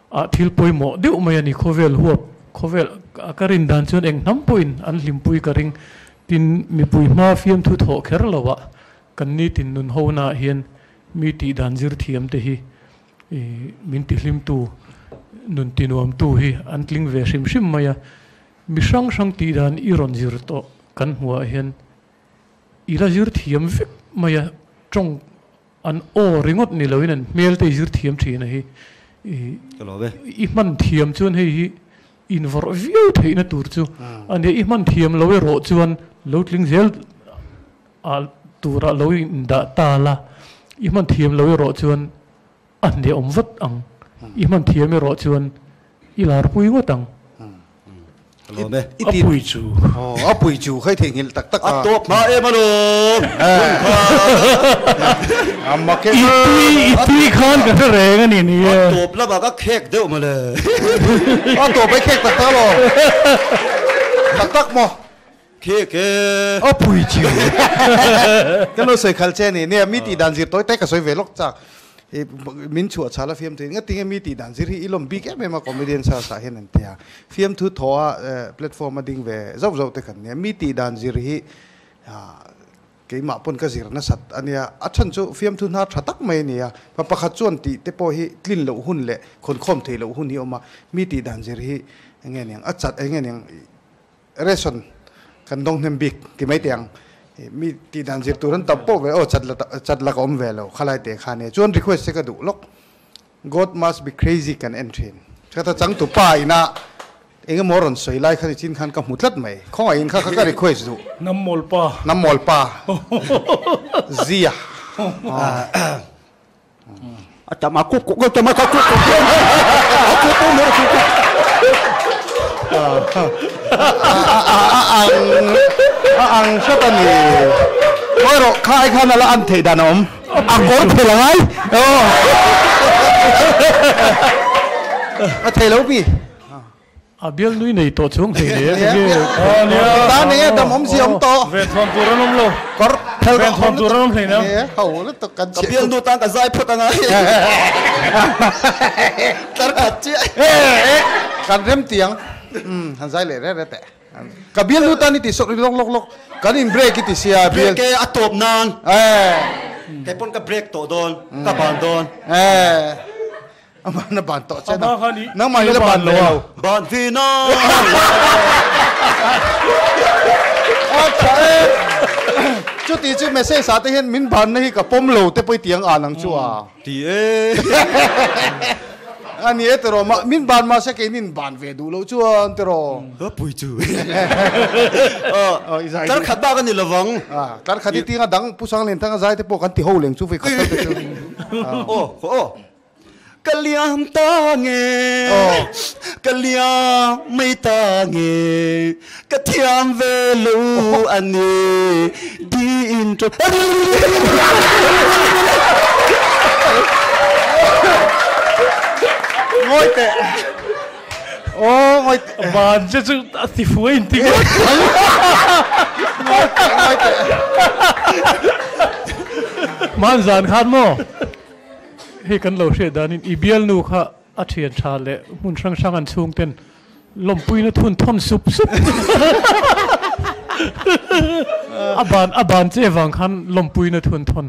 a thil poi mo deu mai ani khovel huap khovel akarin dan chon eng nam puin an lim pui cái ring tin mi pui ma fiam thu tho kher lawa kan ni tin nun ho na hian mi ti dan zir thiam te hi. Min ti hlim tu nun ti nuam tu hi. An tling ve hrim hrim maya mi sang sang ti dan i ron zir to kan hua hian. I la zir thiam vek maya trong an o ringot ni loin an mel te zir thiam thi na hi. Lo be i man thiam chuan hei hi. In vor viu thei na tur chu. An i man thiam lo e ro chuan. Lo tling zel a tura lo in da ta la i man thiam lo e ro chuan an de om vat ang i man thiam e ro chuan i lar pui wa tang ka lo be a pui chu oh a pui chu khai thei ngil tak tak a top ma e ma lo amma ke i tui i tui khan ka re nga ni ni e top la ba ka khek deuh ma le a to bai khek tak ta lo tak tak mo โอ้ปุยจิวก็เราใส่คัลเจนี่เนี่ยมีตีดันจิตตัวแต่ก็ใส่เวลกจากมินชัวชาลฟิล์มถึงก็ติงมีตีดันจิริอีลมบีแกไม่มาคอมเมดี้ชาสาเหตุนั่นเตียฟิล์มทุทัวแพลตฟอร์มมดิ้งเวจอบจอบแต่ขันเนี่ยมีตีดันจิริเกี่ยมาปนกสิรนะสัตอันเนี้ยอัชันจูฟิล์มทุนหาทัตักไม่เนี่ยมาประคัดชวนตีเตปอฮิกลิ่นเหลวหุ่นเละคนคอมเทเหลวหุ่นนี่ออกมามีตีดันจิริเงี้ยเนี่ยอัจัดเงี้ยเนี่ยเรสัน kan dong nem bik ki mai tiang mi ti dan zir turan tapo ve o chat la chat la kom ve lo khalai te khane chuan request se ka du lok god must be crazy can entry kata chang tu pa ina enge moron soi lai khani chin khan ka mutlat mai khong ai in kha kha ka request du nam mol pa nam mol pa zia Atama ku ku atama ku ku ku. Aku tu mer ku ku. Ang ang đi. tani Moro, khai khan là ăn thei danom. Ang ăn thei langai. Oh. A thei lo bi. à biếng núi này tổ xuống thì đấy. ờ nè Ta ne dam om si om to. về thon tu ra nôm lo Kor thel về thon tu ra nôm thì nào Ne, hau to kan Ka đôi bian du tang ka zai phut anga. Tar ka chi. Kan rem tiang. Hmm, han le re re te. Ka biel lu tani ti sok lok lok lok. Kan in break ti sia biel. Ke atop nan. Eh. Ke pon ka break to don. Ka ban don. Eh. Ama na ban to che na. Nang mai la ban lo. Ban vi na. Chu ti chu message sa te hen min ban nahi ka pom lo te poi tiang anang chu a. Ti e. Ani e tero ma min ban ma se ke min ban ve du lo chu an tero. Ha pui chu. Oh, izai. Tar khat ba ka ni lawang. Ah, tar khati ti nga dang pusang len tang zai te po kan ti ho leng chu fe khat te chu. Oh, oh. Kaliam ta nghe. Kaliam mây ta nghe Cả thiam về lưu anh Đi intro chứ chứ thì phú in thì man zan khan mo hi kan lo she dan in ibial nu kha a thian tha le mun sang sang an chung ten lom pui na thun thon sup sup aban aban che wang khan lom pui na thun thon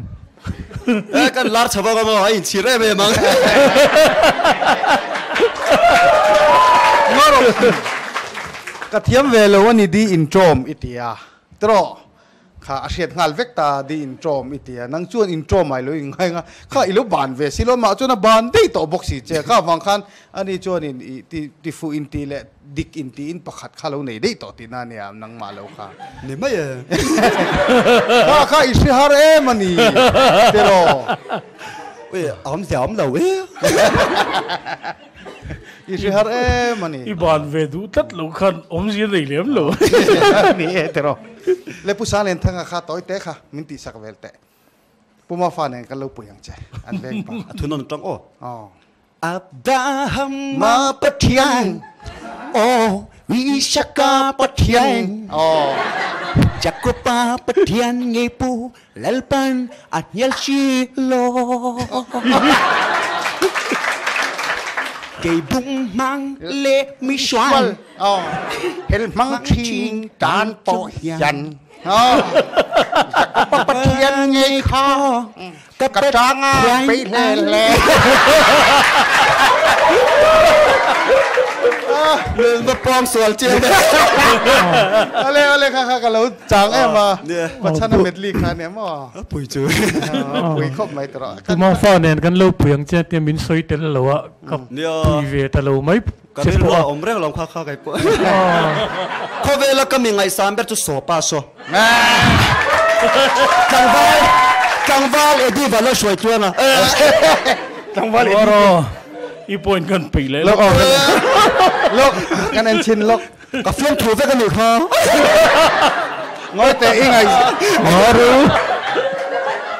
Kan lar chaba ka mo Ay chire me mang ngoro. Ka thiam ve lo di in trom itia. Tro. ขาอาเชียนงานเวกตาดีอินโทรมอีเตียนังชวนอินโทรมไม่รู้ยังไงงข้าอิลุบานเวสิลมาชวนบานได้ต่อบอกสิเจ้าข้าวังขันอันนี้ชวนอินที่ที่ฟูอินตีและดิกอินตีอินประคัดข้าเราไหนได้ต่อติน่าเนี่ยนังมาแล้วค่ะนี่ไม่เออข้าข้าอิสฮาร์เอมันนี่เดี๋ยวเว้ยอมเสียอมเหล่าเว้ย I si har e mani. i bàn về đủ tất lâu khăn ôm gì đấy liếm lâu ni e tero le pusa len thanga kha toy te kha min ti sak vel te. Puma fa nen ka lo puyang che an beng pa. Thu non trong ô oh Abraham ma pathian. Oh Vishaka pathian. Oh Jacopa pathian ngay pu Lalpan at nyal lo 给帮忙来没算哦，很忙听，但不闲哦。 กัปะปะเทียนไงคอกระเป็ดจ้งไปแน่แล้หนึ่งกระปองส่วนเจียงอะไรอะไรค่ะค่ะกันแล้วจังแอมาปัจฉนเม็ดลีค่ะเนี่ยมอปุ๋ยจือปุ๋ยครบไหมตลอดคือมอฟ้าเนี่ยกันเราเปียงเจ้าเตรียมินซอยเตลลัะกับปีเวตลัวไม่ก็ไม่รู้ว่าอมเรื่องลองข้าข้าไก่ปุ๋ยเขาเวลาก็มีไงสามแบบจะสอบป้าโซ Cangval, cangval e di valo shuai tuana. Cangval e di. Oro. I point kan pile. Lok oh. Lok kan en chin lok. Ka flong thu ve kan ni kha. Ngoi te i ngai. Oro.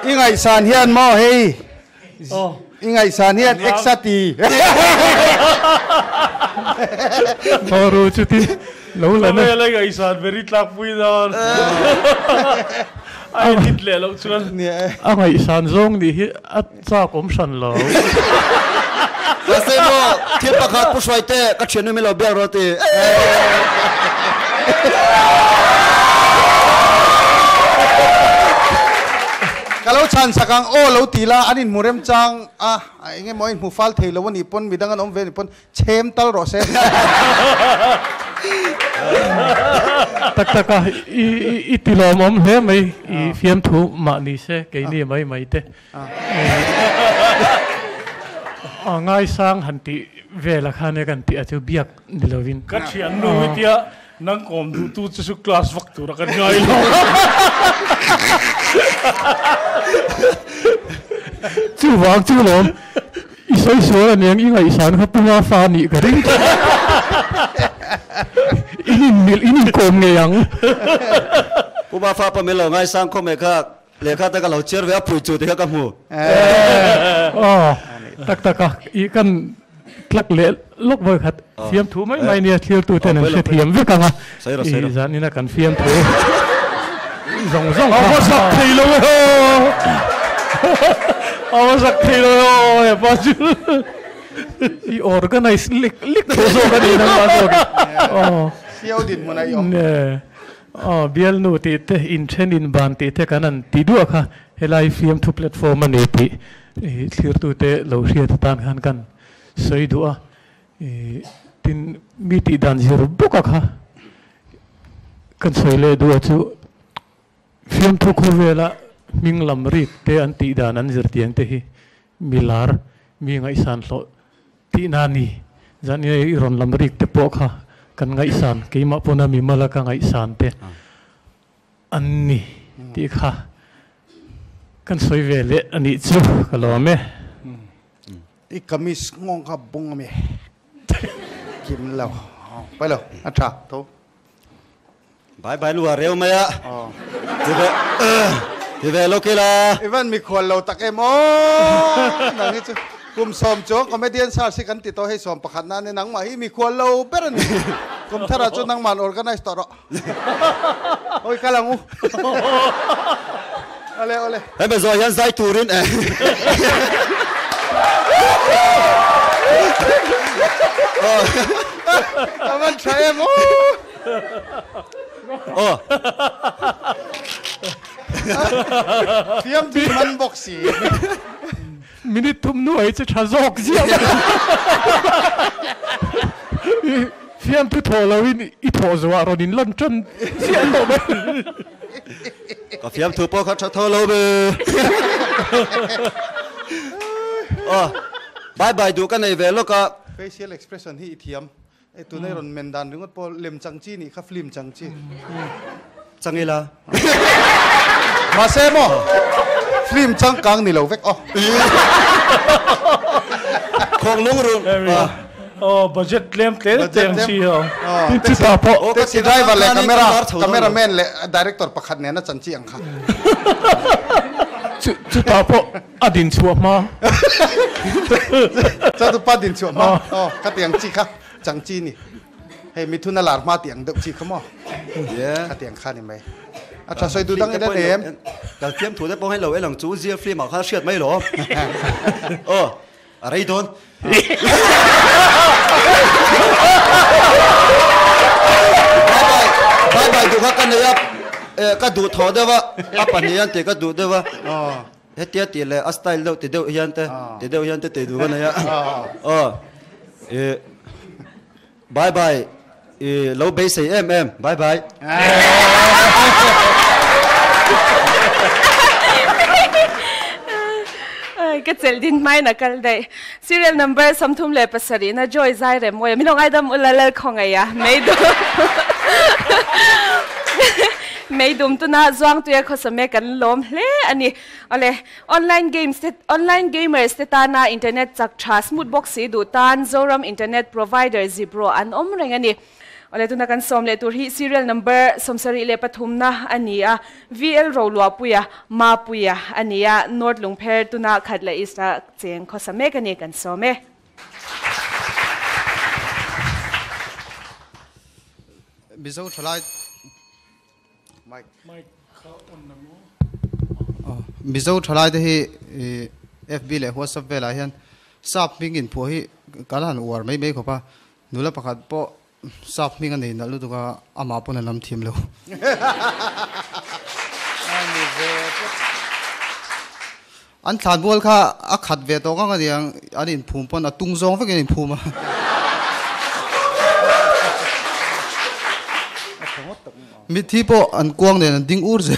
I ngai san hian mo hei. Oh. I ngai san hian eksati. Oro chuti. Lâu lần. Lâu lần. Lâu lần. Lâu lần. Lâu lần. Lâu lần. Ai thịt lẹ lâu chuan nè. À ngày san zong đi hi at cha cũng san lo Và xem mo thiên bạc hạt bút xoay tê các chuyện mình lo bia rồi kalau chan sakang o lo tila anin murem chang. A inge mo in mufal thei lo ni pon midang an om ve ni pon chem tal ro se. Tak tak à i i i ti lo mom he mai i fiam thu ma ni se ke ni mai mai te. À ngay sang han ti về là khane kan ti atu biak ni lovin cái chuyện nuôi tia nang kom du tu chu class vak tu ra kan ngai lo chu wang chu lom i soi so la neng i ngai san kha punga fa ni ka ring inin mil inin kom nge yang Cú ba pha mình lo ngay sang không mẹ khác lệ khác ta cái lo chơi với áp phủi chủ thì các mù oh tak tak ah i kan tlak le lok voi khat fiam thu mai mai nia thil tu ten se thiam ve kanga Sai rồi, sai rồi. i zan ina kan fiam thu zong zong Awa sak thei lo ho Awa sak thei lo ho e pa chu i organize lik lik thu zo ka ni na ma zo oh siêu din mo na yo nè. Ờ bial nu ti te in chen in ban ti te kanan ti du kha helai fiam thu platform ani ti thlir tu te lo ta tan khan kan soi du a e tin mi ti dan zir buka kha kan soi le du chu fiam thu khu vela ming lam ri te an ti dan an zir tiang te hi milar mi ngai san lo ti na ni zan ye ron lam rik te po kha kan ngai san ke ma pona mi mala ka ngai san te an ni ti kha kan soi ve le ani chu ka lo me i kamis ngong ka bung mi kim Bye bye luar ya, maya. Oh. Tibe. Eh, Tibe lo lah. ke. Ivan mi lo tak emo. o. Nang chu. Kum som chu comedian sar si kan ti he som pakhat na nang mai hi mi khol lo ber. Kum thara chu nang man organize to ro. Oi kalangu. Oleh ole. Hey bezo yan zai turin eh. Oh. Kamal Chayem. โอ้เตรียมดีมันบอกสีมินิทุ่มหน่วยจะทะซอกเสียงเสียงพี่พอเราอินอีพอสวารนินลันจันเสียงตัวมันก็เสียมถูกปอเขาชะทอเลาเบออ๋อบายบายดูกันในเวลก็ facial expression ที่เทียม ไอ้ตัวนี้รอนเมนดันรึงก็พอเล่มจังจีนี่ข้าฟลิมจังจีจังอีละมาเซมอฟลิมจังกังนี่เราเวกอ๋อของลุงรุ่นโอ้บัจเจตเล่มเต็มเต็มชีอ๋อที่ท่ตาพอเต็มที่ได้วันเลยกล้องกล้องแมนเลยดีเรคเตอร์ประคัดเนี่ยนะจังจีอังค่ะจุจุตาพออดินชัวมาจะตุปัดินชัวมาโอ๋อขัดยังจีค่ะ chang chi film chang chi chẳng nghĩ là ma lo vek o không nung rồi ờ Oh budget lem te Budget te ang lem. si ho oh chi ta po Ô, taxi cái driver le cái này camera cái thầu đó cameraman le director pakhat ne na chan chi ang kha chu chu ta po adin chu ma cha tu pa din chu ma oh ka tiang chi kha chang chi ni he mi thuna lar ma tiang deuh chi khamo yeah ka tiang kha ni mai acha soi du dang ina em. Cả phim thu đấy bao hay lâu ấy lòng chú riêng phim mà khá sượt mấy lỗ. Ờ ở đây thôi. Bye bye đủ các cái này áp cái đủ thọ đấy vợ áp bản hiện thì cái đủ đấy vợ oh hết tiết thì là style đâu thì đâu hiện thế thì đâu hiện thế thì đủ cái này á oh ờ. Ê, bye bye. Eh, ừ, lâu bê say em em bye bye. Ai cái chel din mai na kal dai serial number samthum le pasari na joy zai re moya minong adam ulalal khongai ya mei do ไม่ดุมตัวน่าจ้วงตัวเขาสมัยกันล้มเลยอันนี้อะไรออนไลน์เกมส์ตออนไลน์เกมเมอร์สเตตานาอินเทอร์เน็ตจากทรัสมุดบ็อกซีดูตานโซรัมอินเทอร์เน็ตพรอวิเดอร์ซิโปรอันอมเรงอันนี้อะไรตัวนักการสมเลตัวที่ serial number สมสรีเลปทุมนะอันนี้อะ VL รัวปุยอะมาปุยอะอันนี้อะนอร์ดลุงเพลตัวนักขัดเลยอิสระเจงเขาสมัยกันนี่กันสมัย Mizo ซูทลาย mike. Mai kha on na mo mizo thalai te hi fb le whatsapp vela hian sap ming in phu hi kalan war mai mai khopa nula pakhat po sap ming ani na lu tuka ama pon lam thim lo an thlan bol kha a khat ve to ka nga diang an in phum pon a tung zong fa ke in phum มิทีโปอันกว้างเนี่ยดิ้งอูร์เจ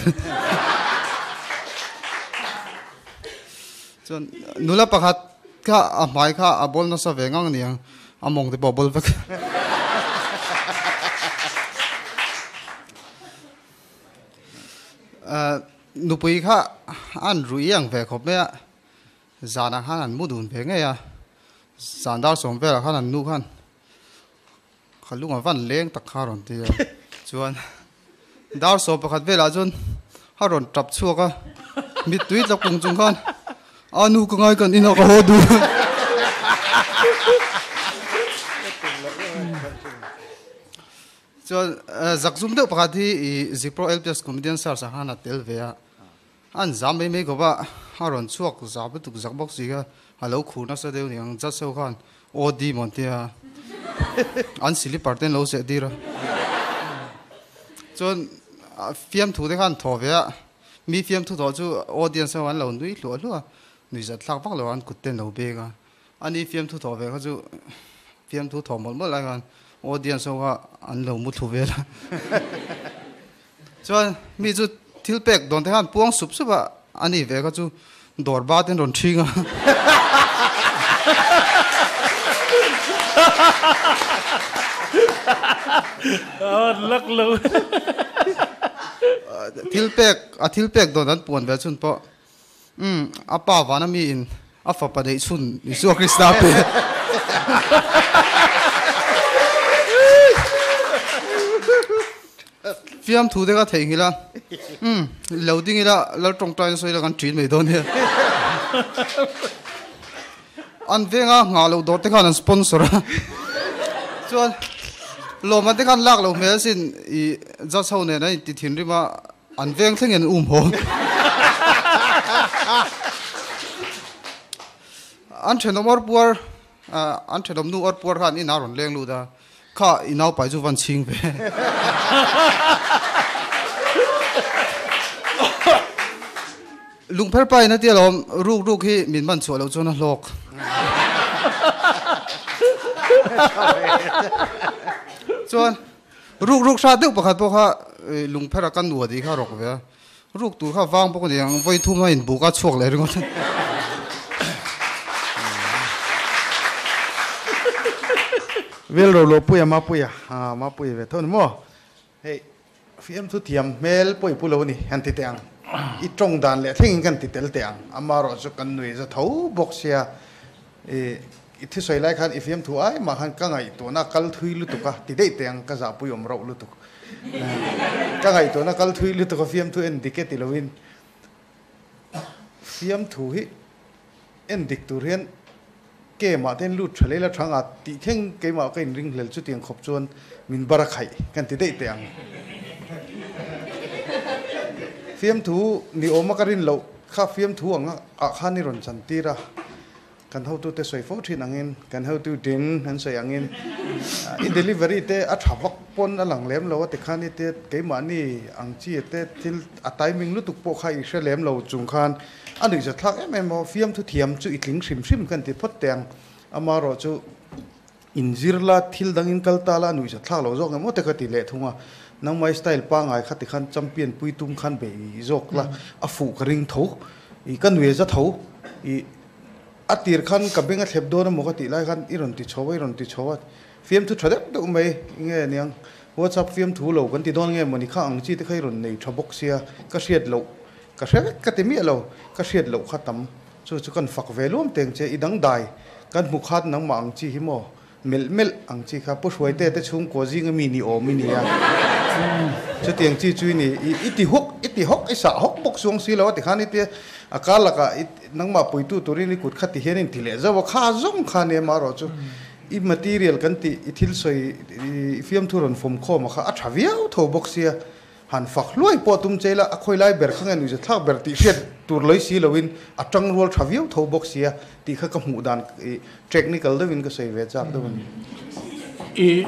จนนุลประคัดข้าอหมายข้าอบอลนั่งเสวงังเนี่ยอามองที่บอบอลไปนุปุยข้าอันรู้ยังเวกบเมียจานาข้านันมุดุนเวงเงียจานดาวสมเวลข้านันนู่ขันขลุงอะฟันเลี้ยงตะคารอนเตีย chuan. Dar so pakhat ve chuan chun ha ron tap chuaka mi tui tlak kung chung khan. Anu ka ngai kan ina ka ho du. Chuan eh, zakzum deuh pakhat hi i zipro lps comedian sar sa hana tel ve an zam mai mai ko ba ha ron chuak za bu tuk zak bok si ga. Halo khu na sa deu niang za so khan. Odi mon tia an sili parten lo se dira จนฟิล์มถูได้ขันถอเวะมีฟิล์มถูถอจูออเดียนส์วันเหล่านี้หลัวหลัวนี่จะทักพักเหล่าอันกุดเต้นเหล่าเบกอันนี้ฟิล์มถูถอเวะก็จูฟิล์มถูทอหมดหมดอะไรกันออเดียนส์ว่าอันเหล่ามุถูเวละจนมีจูทิลเป็กโดนที่ขันพวงสุบสุบะอันนี้เวก็จูดอร์บาเต้นรดนทิ้งอะ Ờ, lắc lâu ờ, thil pek a à, thil pek don an puan ve chun po. Um apa wana mi in a fa pa dei chun isu krista pe fiam thu de ka thei ngila um loading ila lo tong tai soi ila kan trin mai don he an venga nga lo do te kan sponsor. Chuan ลมันที่กันลากเราเมื่อสินอีจะเช่าเนี่ยนะติดถิ่นริมาอันเวียงเส้นเงินอุ้มผมอันเชนอมอร์ปัวอันเชนอมนูอร์ปัวกันอีน่ารุนเลี้ยงลูด่าข้าอีน่าไปจูบันชิงไปลุงเพลไปนะเตี้ยลมลูกลูกที่มินบันชัวเราจนนรก จวนรูกรูกชาติปะขัดปะข้าลุงเพรากันหนวดีข้ารอกเวรูกตูวข้าวางพปกติยังไปทุ่มให้บุกัดช่วงเลยรู้กันเวลโรโลปุยมาปุยอ่ามาปุยเวทนมั้เฮ้ยฟิล์มทุเทียมเมลปุยปุโลนี่หันติเตียงอีตรงดานเลยทิ้งกันติเตลเตียงอามารอจุกันหนุ่ยจะทั่วบกเสียเอ soi lai khan ifem thu ai ma han ka ngai to na kal thui lu tuka ti dei teng ka za pu yom ro lu tuk ka ngai to na kal thui lu tuka ka thu en diket ti lovin fiam thu hi en dik tu rian ke ma ten lu thale la thanga ti theng ke ma ka in ring hlel chu tiang khop chon min bara khai, kan ti dei teng fiam thu ni oma karin lo, kha fiam thu anga a khani ron chan ti ra kan ho tu te soi fo thin angin kan ho tu din han soi angin in delivery te a thavak pon alang lem lo te khani te ke ma ni ang chi te til a timing lu tuk po khai she lem lo chung khan. Ani za thak em em fiam thu thiam chu itling shim shim kan ti phot teng amaro chu inzirla thil dangin kaltala nui za thak lo jok mo te khati le thunga nang mai style pa ngai khati khan champion pui tum khan be jok la. A fu ring tho i kan we za tho i อติรขันกับเบงก็เล็บโดนมกติไล่ขันอีรอนติชาวอีรอนติชาวฟิล์มทุกชาเด็กตัไมเงี้ยเนี่ยงว่าชอบฟิล์มถูเโลกันติดโดนเงี้ยมันนี่ข้าอังจีที่เคยรอนในทรบุกเสียก็เสียดโลกก็เสียก็เต็มเโลกก็เสียดโลกขัดตั้มสุดสุดกันฝักเวลุ่มเต็งเจอีดังได้กันมุขัดนังมาอังจีหิมอเมลเมลอังจีครับผู้ช่วยเตะเต่ชุ่มกวาจีก็มีนีโอมีนี่อะชุดเตียงจีจุ้ยนี่อีติฮุก iti hok isa hok bok suang si lo ti khani te akala ka nang ma pui tu turi ni kut khati henin thile zawa kha zong kha ne ma ro chu. I material kan ti i thil soi fiam thuron fom kho ma kha. A thaviau tho bok sia. Han fak loi po tum chela a khoi lai ber khang nu je thak ber ti shet tur loi si lowin atang rol thaviu tho box sia. Ti kha ka mu dan technical da win ka sei ve chak da win. I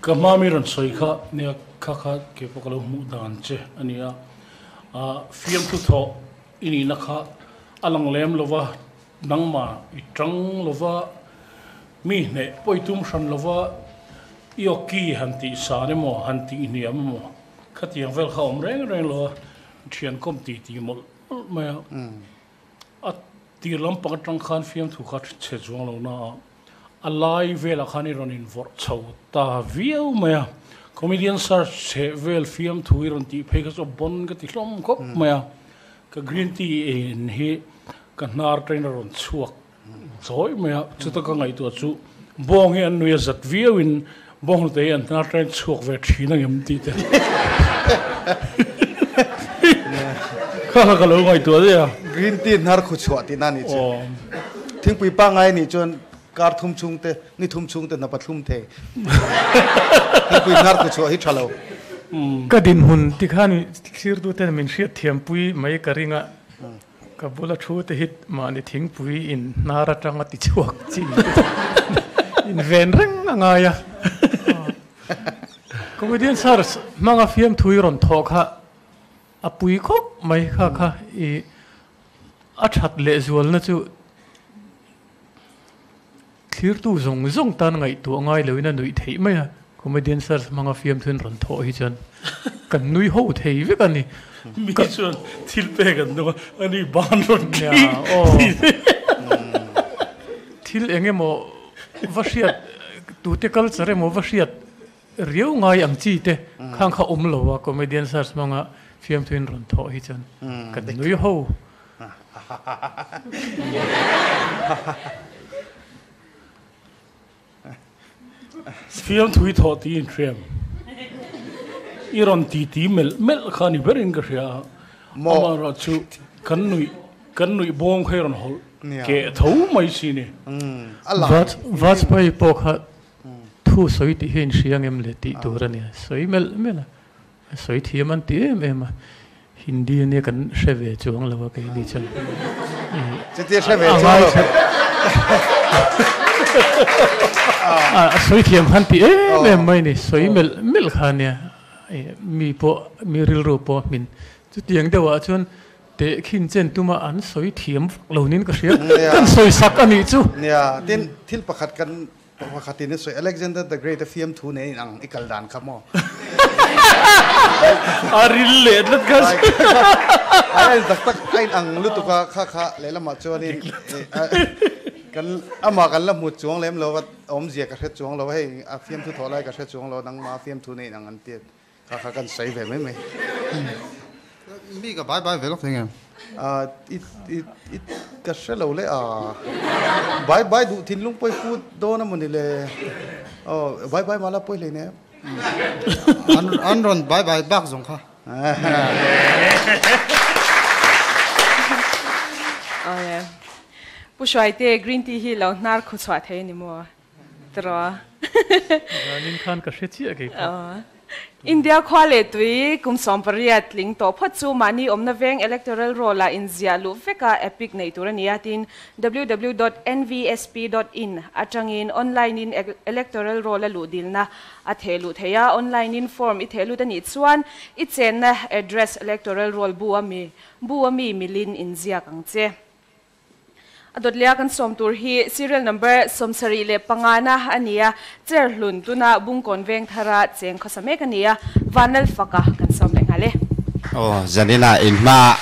kamami ran soi kha ne kha kha ke pokalo mu dan che ania fiam tu tho ini na kha alang lem lova nangma i tang lova mi ne poitum san lova io ki hanti sare mo hanti ni am mo. Khatiang vel khom reng reng lo thian kom ti ti mo ma a ti lam pa tang khan fiam thu khat che zong lo na. A lai vel a khani ron in vor chau ta viau ma comedian sar se vel fiam thu ron ti phe ka bon ka ti hlom khop ma ka green tea in hi ka nar trainer ron chuak choi ma chu ta ka ngai tu chu bong hi an nuya zat viau in bong te an nar train chuak ve thina ngem ti te. Kha ka lo ngai tu ya. Green tea nar khu chwa ti na ni che thing pui pa ngai ni chon कार थुम छुंग ते नि थुम छुंग ते नपा थुम थे कुई नार कुछ ही छलो कदिन दिन हुन तिखान सिर दु ते मिन शिया थेम पुई मई करिंगा कबुला बोला छु ते हित माने थिंग पुई इन नारा टांगा ति छुक छि इन वेन रंग ngaया कोमेडियन सर मंगा फियम थुई रन थोखा अपुई खो मई खा खा इ अछत ले जुल न छु thir tu zong zong tan ngai tu ngai loina nui thei mai ha comedian sars manga fiam thun ron tho hi chan kan nui ho thei ve kan ni mi chuan thil pe kan no ani ban ron ki thil enge mo vasiat tu te culture mo vasiat riu ngai ang chi te khang kha um lo wa comedian sars manga fiam thun ron tho hi chan kan nui ho fiam thui tho ti in trem iron ti ti mel mel khani berin ka ria mo ma ra chu kan nui kan nui bom khai ron hol ke tho mai si ni vat vat pai po kha thu soi ti hin siang em le ti tu ra ni soi mel mel soi thi man ti em em hindi ne kan sheve chuang lo ka ni chan che ti sheve chuang à soi thiam han ti em em mai ni soi mel mel khan ya. Mi po mi ril ro po min. Chu tiang de wa chun te khin chen tuma an soi thiam lo nin ka hriat. Kan soi sak ani chu. Ya tin thil pakhat kan ว่าขัดินสวยอเล็กซานเดอร์เดอะเกรทเฟียมทูเนี่ยนังอีกลดานครับมออาริเลดกันไอ้ตักตักไอ้นังลุตุกะข้าข้าเลยละมาชวนนี่กันอามากันละมุดจวงเลมเราว่าอมเสียกระเทจวงเราให้อาเฟียมทูทอายกระเทจวงเรานังมาเฟียมทูเนี่ยนังอันเตียข้าข้ากันใส่แบบไม่ไหมมีกับบายบายเวลอกยังไง Uh, it, it, it, kasya law le, ah. Bye bye, du, tinlung poy do na mo nile. Oh, bye bye, mala poy le ne. Anron, bye bye, bak zong ka. Oh, yeah. Pushwai te green tea hi law nar khu chwa the ni mo. Tro. Ranin Khan ka shetchi age. Oh. India khwale tui kum sompariat ling to phat chu mani omna veng electoral rola in zia lu veka epic nei turania tin www.nvsp.in atangin online in electoral rola lu dilna a thelu theya online in form i thelu tani chuan i chen na address electoral roll buami buami milin in zia kangche adot lia kan som tur hi serial number somsari le pangana ania cher hlun tuna bung konveng thara cheng khosame kania vanal faka kan som le ngale oh zanina in ma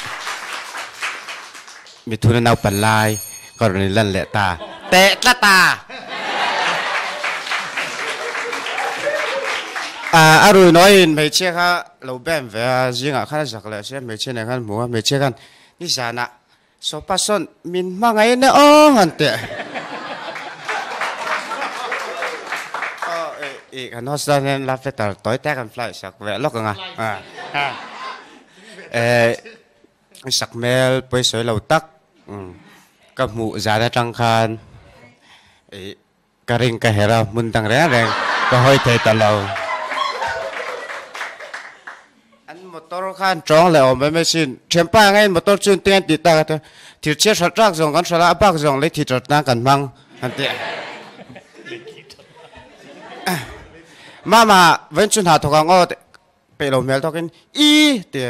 mi thuna nau palai korni lan le ta te tla ta à à rồi nói mấy chiếc ha lâu bèm về riêng à khá giặc lệ xe mấy chiếc này khăn múa mấy chiếc khăn đi giả nạ so pason min mangai na oh ante. Oh e e kan hos dan la fetar toy ta kan fly sak ve lok nga. À sak mel poi soi lau tak. Ka mu za da tang khan. E ka ring ka hera mun tang re reng. Ka hoi thei ta lau an mo motor khan trong le om me sin thempa ngai motor chun ten ti ta ta thir che shat rak zong kan sala bak zong le thi tat na kan mang han te mama ven chun ha thokang o pe lo mel tokin i te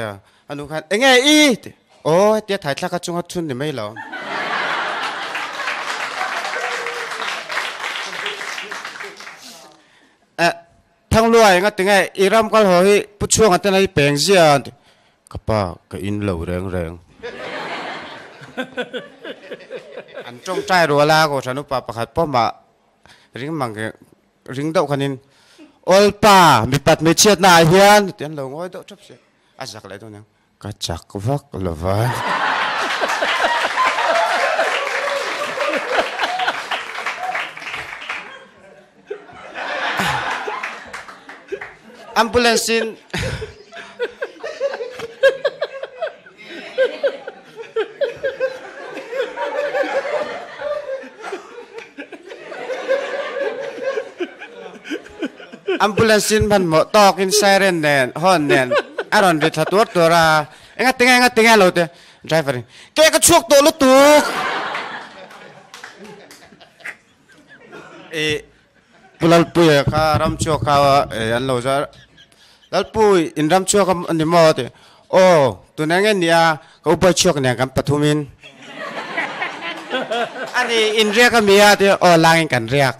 anu khan enge i te o te thai thla ka chung chun ni mai lo thang luai nga tinga iram kal ho hi puchuang atan ai peng zia. Kapa, ka in lo reng reng. An trong trai ro la ko sanu pa pa khát po ma, ring mang ke, ring dau khanin, ol pa, mi pat me chiat na hian. Tian lo ngoi dau chap se. A jak le to nang ka chak vak lo va. Ambulance in ambulance in man mo talk in siren nen hon nen. Aron de thatur tora. Enga tinga enga tinga lo te. Driver. Ke ka chuak to lu tu e pulal puya ka ram chuak ka an lo za lal pui in ram chuak ka ni mo te o tu na ngen nia ka upa chuak ne kam pathumin. Ani in ria ka mia te o langin kan riak.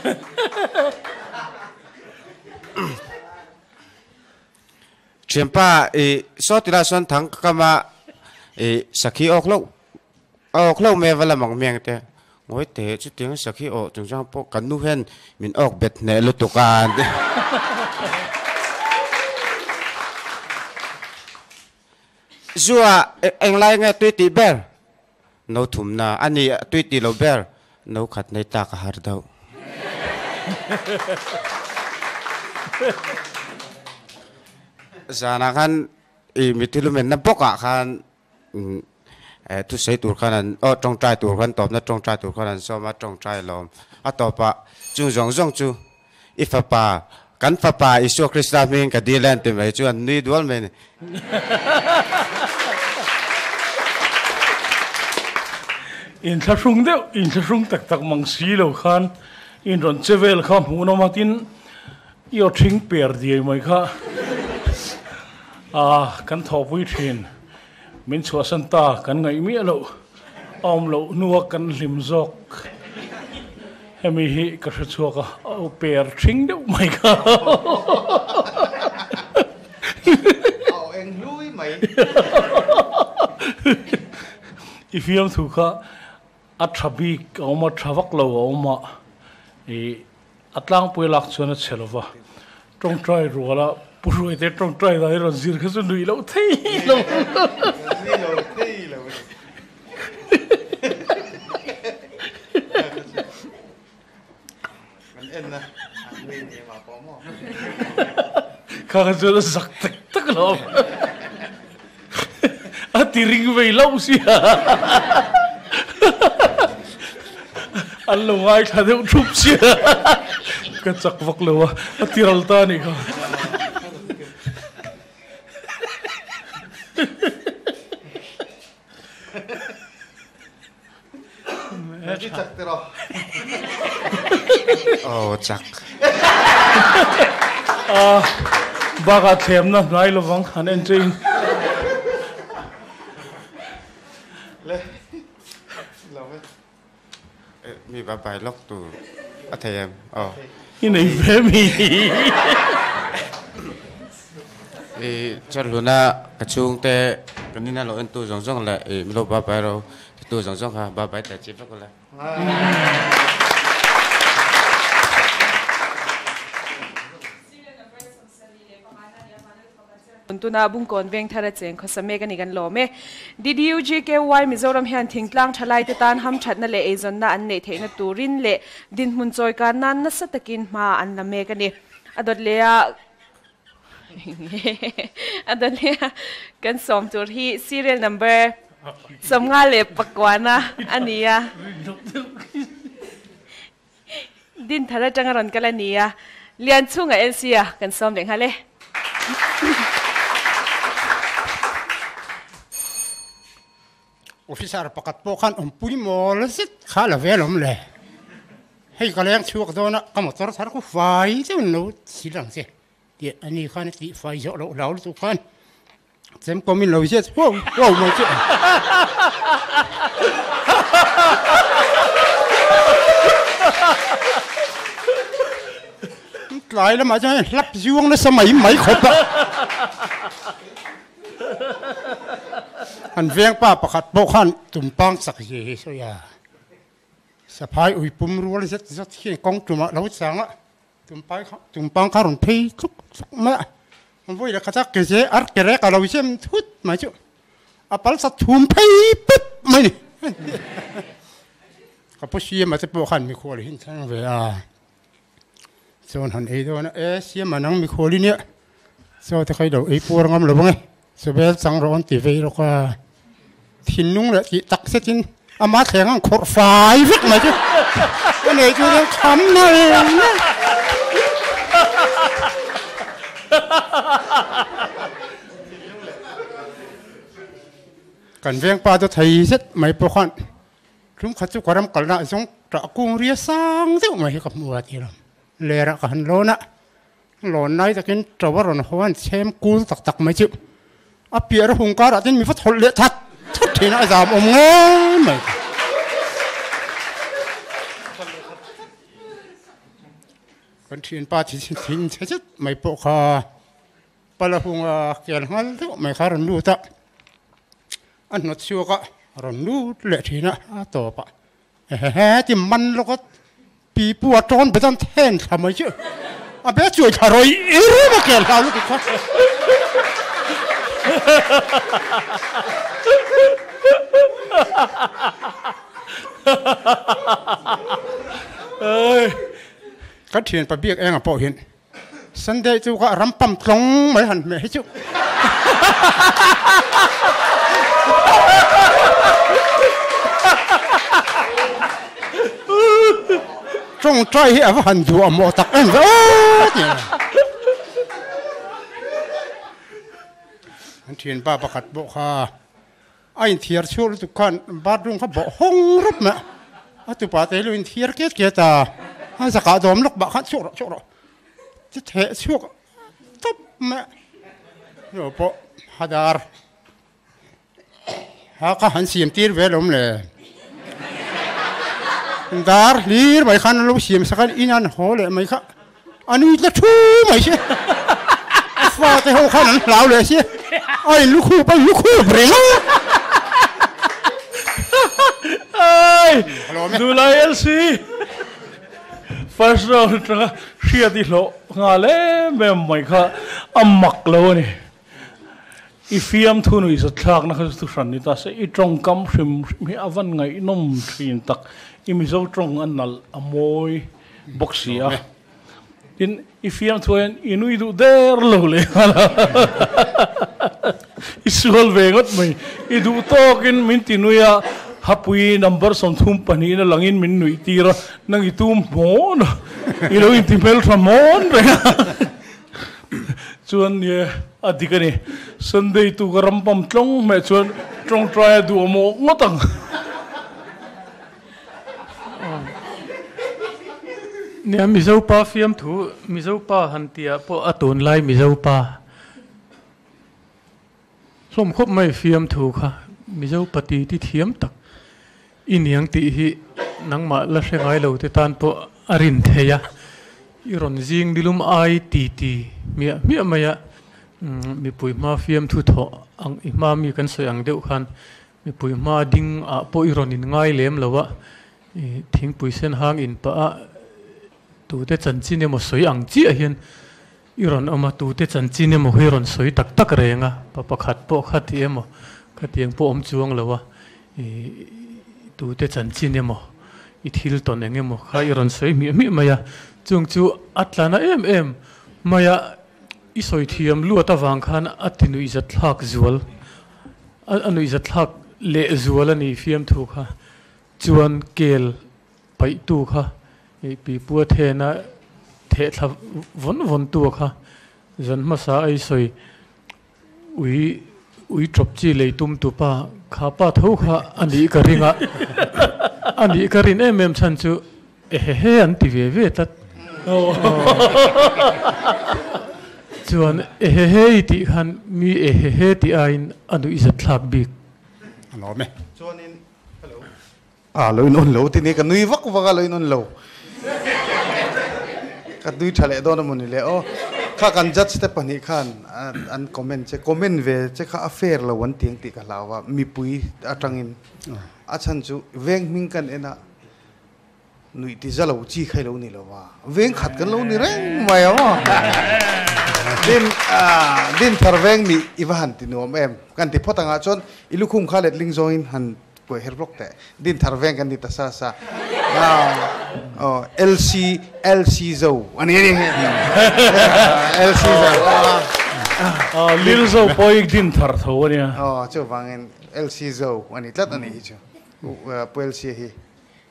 Chimpa e so tira son thang kama e sakhi ok lo ok lo me wala mang miang te ngoi te chu tiếng sakhi o chung chang po kan nu hen min ok bet ne lu tu kan zua eng lai nga tui ti ber no thum na ani tui ti lo ber no khat nei ta ka har dau zana kan i mitilu men na boka kan เอ้ทุกใช้ตัวขนาดอ๋อจงใจตัวขนาดตอบนะจงใจตัวขนาดสมัจงใจลมอะต่อปะจู่จงจงจู่อิฟปากันฟปาอิสุคริสต์มีนกัดีแลนติมไปจู่นี่ดวลเมนอินทรุงเดียวอินทรุงตักตักมังสีเหล่าขันอินรอนเซเวลข้ามหูนมาตินยอดทิ้งเปียร์ดีไหมคะอ่ากันทอบวิทิน min chua san ta kan ngai mi lo om lo nuwa kan lim zok. Hemi hi ka chua ka o per thing deuh mai kha ao anh lui mày ifiam thu kha a thabi oma thavak lo oma e atlang pui lak chuan a chelova trong trai ruala 不是为这种拽到那种劲，可是累了，退了。累了，退了。Kaka zara saktak tak lang. At tiring may law siya. Ang lungay ka na yung siya. Katsakpak lawa. At tiraltani ka. vak lo a tiral ta ni kha đi chặt từ rồi o chak à baka them na nai lo wang han en train lên lâu ấy mi ba bai lok tu a them o in ei ve mi e char luna ka te kanina lo entu jong jong la e mi lo ba bai ro tu jong jong ha, ba ba ta chi ko la tuna bung kon veng thara cheng kho same kan igan lo me. DDUG mizoram hian thingtlang thalai te tan ham thatna le ejon na an nei theina turin le. Din mun choi ka nan na satakin ma an la mega ni adot le Adania kan som tur. Hi, serial number som nga le pakwana ania din thala tangaron kala nia lian chunga elsia kan som leng hale officer, pakat po kan umpuni mol sit khala velom le. Hay kaleng chuak dona kamotor sar ko fai chu no silang se. เดี๋ยอันนี้ข้าติไฟจยอะเราเราทุกคนเซมก็มีเราเชื่อว้าวว้าวมาเชื่อลายแล้วมาใช่รับช่วงในสมัยไหมครบอะอันเวียงป้าประคัดโปขันตุ่มปังสักเยสยาสะพายอุยปุ่มรัวเลยสักสักเขียนกองจุมาเราสั่งละ tumpai tumpang karun pei cuk cuk ma voi da kata kese ar kere kalau isem tut ma cuk apal sa tumpai put ma ni kapus ye ma te po khan mi khol hin sang ve a son han e do na e sia ma nang mi kholi ne so te khai do e por ngam lo bang so bel sang ron ti ve ro ka thin nung la ti tak se tin ama theng ang khor fai vek ma cuk ne ju ne kham na กันเวียงปาจะไทยเสร็จไม่ประคันคลุมขัดจุกรมกันละจงตะกุงเรียสร้างเที่ยวไม่กับมัวทีละเลระกันโลนะหลอนนายจะกินตะวันหลอนหวนเชมกูตักตักไม่จุอเปียระหงการะจินมีฟัดทเละทัดทัดทีนะสามอมเงี้ยไม่กันเทียนปาที่ทิ้งเช็ดไม่ปกคอ อาเบสช่ว Sunday จูก็รำปั๊มตรงเหมือนหันเมย์จูจงใจให้อวันดูอมอตักเอ็นเออเนี่ยอันเทียนป้าประกาศบอกค่ะไอ้เทียร์ชูรุตุขันบาดรุงเขาบอกห้องรับนะตุปาเตลุนเทียร์เกียรเกียรตาอันสกัดอมลกบักขัดชูรชูร จะเทะชุกตบแม่โยปฮัดาร์หากหันเสียมตีนเวลมเลยดาร์ลีร์ไม่ขันลูกเสียมสักอินันโหเลยไม่ขันอันนี้จะทูไม่ใช่ฟาแต่ห้ขันเหลาเลยใช่ไอ้ลูกคู่ไปลูกคู่เปรี้วเอ้ดูเลเอลซี lc first round tra shia di lo nga le me mai kha amak lo ni. I fiam thu nu is thak na kha tu san ni ta se, i trong kam hrim mi avan ngai nom thin tak. I mi zo trong an nal amoi boxia in, i fiam thu en inu du der lo le. I sual ve ngot mai, i du to min ti hapui number som thum pani na langin min nui tira. Nang itu mon. Ilo intimel from mon. Chuan ye adikani sunday tu garam pam tlong me chuan tong try du mo ngotang ne mizo pa fiam thu mizo pa hantia po atun lai mizo pa. Som khop mai fiam thu kha mizo pati ti thiam tak. Iniang ti hi nangma la hrengai lo te tan po arin theya iron jing dilum ai ti ti. Mia mia maya mm, mi pui ma fiam thu tho ang i ma mi kan soi ang deuh khan. Mi pui ma ding a po iron in ngai lem lawa thing pui sen hang in pa a. Tu te chan chi ne mo soi ang chi a hian. Iron ama tu te chan chi ne mo hiron soi tak tak renga pa pakhat po khat ti emo khatiang po om chuang lawa tu te chan chin emo i thil ton eng emo kha iron soi mi mi maya chung chu atlana em em maya i soi thiam lu ta wang khan atinu i zat thak zual anu i zat thak le zual ani fiam thu kha chuan kel pai tu kha i pi pu the na the tha von von tu kha zan ma sa ai soi ui ui chop chi lei tum tu pa kha pa tho kha ani ka ringa ani ka rin em em chan chu he he an ti ve ve tat chuan he he ti khan mi he he ti ain anu isa thlak bik nó mẹ. À lối nôn lâu thì này cái nuôi vắc vắc lối nôn lâu cái nuôi thale ข้ากันจัดสเตปนี้ข้านอันคอมเมนต์เชคอมเมนต์เวเชข้าอเฟร์ละวันเตียงตีกันลาว่ามีปุ๋ยอัตังอินอาชันจูเวงมิงกันเอ็นะหนุ่ยที่จะเราจีใครเรานี่ละว่าเวงขัดกันเรานี่แรงไม่เอาดินอ่าดินทาร์เวงมีอีวันติโนมเอ็มกันที่พ่อต่างอาชนอิลูคุมข้าเล็ดลิงจอยหัน veng mi iwan ti nom em kan ti photanga chon ilukhum khalet ling join han po her blok te din thar veng kan ni ta sa sa oh lc lc zo ani ni lc zo à lil zo poi din thar tho ania oh chu wangin lc zo ani tlat ani chu po lc hi.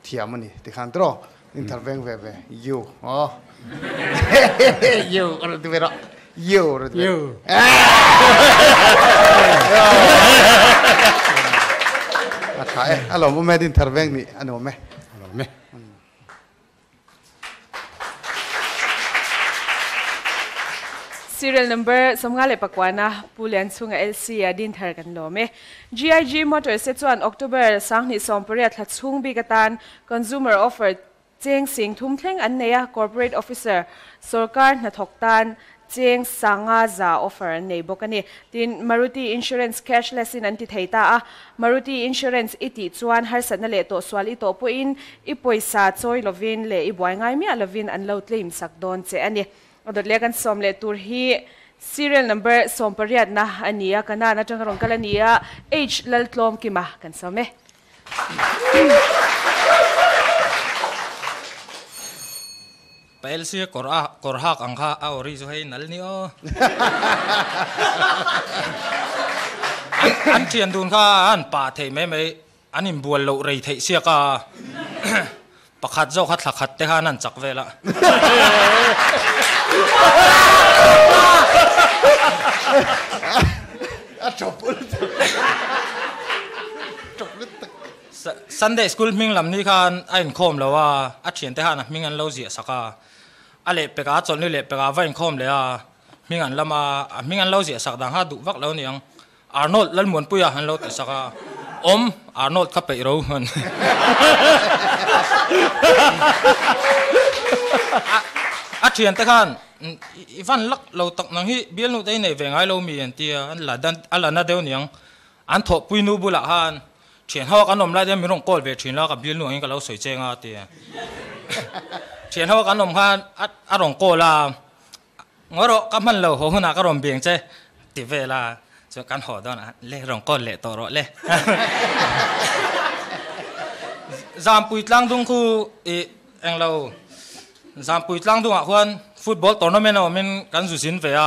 Thiam ani ti khan tro. Din thar veng ve ve you oh you ro ti ti You. à thải alo mo me din thar veng ni ano me nó mẹ. Serial number somnga le pakwana pulian chunga LC a din thar kan lo me GIG motor se chuan October sang ni som paria thla chung bi katan consumer offer cheng sing thum thleng an neya corporate officer. Sarkar na thoktan cheng sanga za offer nei bokani tin maruti insurance cashless in anti theita a. Maruti insurance iti chuan har san le to swali to po in. I poisa choi lovin le i boy ngai mi a lovin an lo claim sak don che ani adot le kan som le tur hi. Serial number som pariat na ania kana na tang rong kalania h lal tlom ki ma kan some ไปเอลเซียกอร์อากอร์ฮักอังคาเอาริสุให้นัลนิโออันเทียนดูนข้าอันป่าเทไม่ไม่อันนี้บัวโลเรเทเสียกาประคัดเจ้าคัดสักคัดเต่ข้านั่นจักเวละจบจบลึกสันเดย์สกูลมิงลำนี้ค่ะอันคมแล้วว่าอันเทียนเต่ข้นะมิงอันเลาเสียสักกา อะไรเปกาจนเลยเปกาไว้คอมเลยอะมิงันละมามิงันเล่าเสียสักดังฮะดุวักเล่าเนี่ยอาร์โนดลันมวนปุยฮันเล่าแต่สักอมอาร์โนดขับไปรู้มันอัาเทียนตะขันอีฟันลักเราตักนังฮีเบียนูได้ในเวงไอเรามีอันเตียอันละดันอันละนาเดียวเนี่ยอันถกปุยนูบุละฮันเทียนฮอกอันนมไล่เดียมีรองกอลเวทีนแล้วกับเบี้ยนูเองก็เราสวยเจงอาเตีย เชียนเขากันลมข้าอารมณ์โกลางอรก็มันเหลาหัวหน้าก็รมเบียงเจติเวลาจะการหอดอนะเล่รองก้นเล่ตอรอเล่จามปุยตลังดุงคูเอเองเราจามปุยตลังดุงอะคนฟุตบอลตอนนั้นเราะมันกันสุสินเฟีย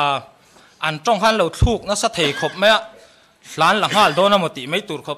อันจ้องขันเราทุกนักสเตย์ครบไหมอะหลานหลังห้าโดนนมติไม่ตูดครบ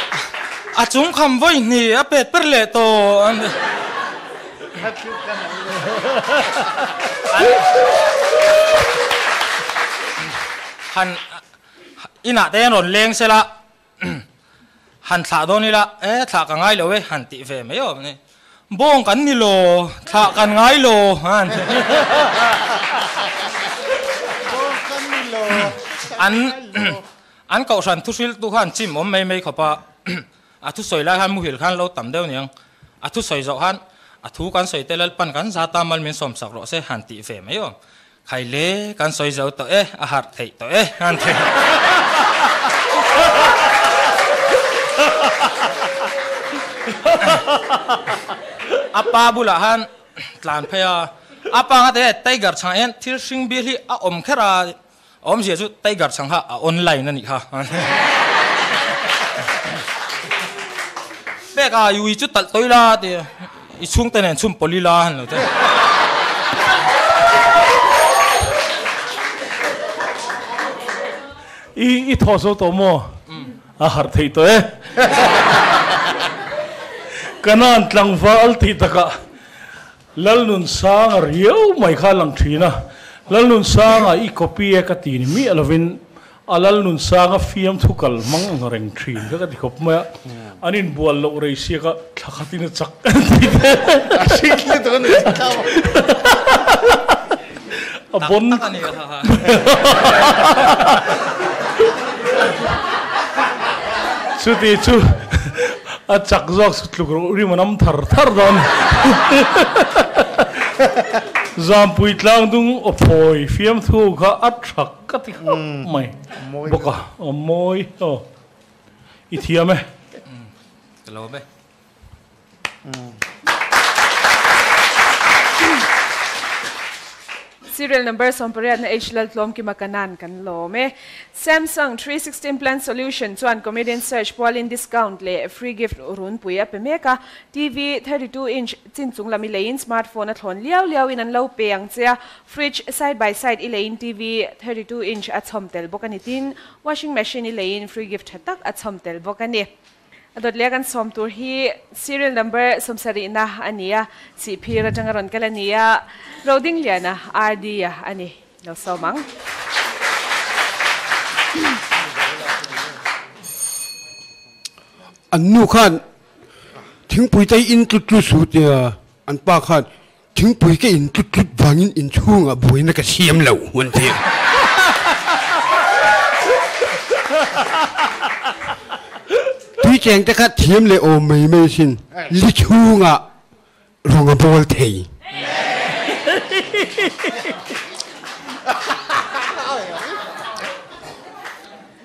อาจุงคำว่าหนีอเป็ดเปรเลตโตอันหันอินาเตนนเลงเสละฮันถาโดนี่ละเอ๊ะถากันง่ายเลยเว้ยหันติเฟ่ไม่ยอมนี่บ้องกันนี่โลถากันง่ายโลฮันบ้องกันนี่โลอันอันเก่าสันทุสิลตุฮันจิมอมไม่ไม่ขอปะ อาทุสอยล้วฮันมุหิลขันเราต่ำเดียวเนี่ยอาทุสอยจ่อกฮันอาทุกันสอยเตลปันกันซาตามันมีสมศักรอเสหันติเฟมยอมใครเล่กันสอยจ้าตัวเอ๊ะอาหารไทยตัวเอ๊ะฮันเทอาป้าบุลาฮันหลานพยาอาป้าก็เตะไตกัดช่างเอ็นที่สิงบิลี่อาอมแค่ราอมเสียจุดไตกัดช่างฮะออนไลน์นั่นอีกฮะ thế cả yêu chút tật tối la thì xuống tên này, xuống poli la hẳn rồi ý ý thọ số tổ mò à hạt thì tôi cái nào anh lăng vào thì tất cả. Lal nun sang riêu mày khai lăng thìn na lần nun sang à ý copy cái tin mi alvin alal nun sang a fiam thukal mang ang reng thin ka ti khop ma anin bual lo rei sia ka thakhatina chak. Sikle to ni a bon chu ti chu a chak zok su tluk ro ri manam thar thar don. Zam pui tlang dung o phoi fiam thu kha a thak ก็ติหงไม่บอกอ่ะโอ้มยโอ้อีเทียไหมกันแล้วไหม Serial number sompariat na HLL tlom ki makanan kan lo me. Samsung 316 plan solution chuan comedian search Pauline discount le free gift urun puya pe meka TV 32 inch chin chung lami lein smartphone a thon liao liao in an lo peang chia fridge side by side ilain TV 32 inch a chomtel bokani tin. Washing machine ilain free gift hatak a chomtel bokani ดเลียกันสมตัวที่ serial number สมสรีนะอันนี้สีพีระจังรันกันอันนี้เราดิ้งเลียนะ RD อันนี้เราสมังอันนู้ขันถึงปุ๋ยใจอินตุทุสุดเนี่ยอันป้าขันถึงปุ๋ยก็อินตุทุบางินอินช่วงอะบุยนักเสียมเหล่าวันเดีย in in in chunga buina ka siam lo hun ti tui cheng te kha thiam le o mai mai sin li chunga ronga bol thei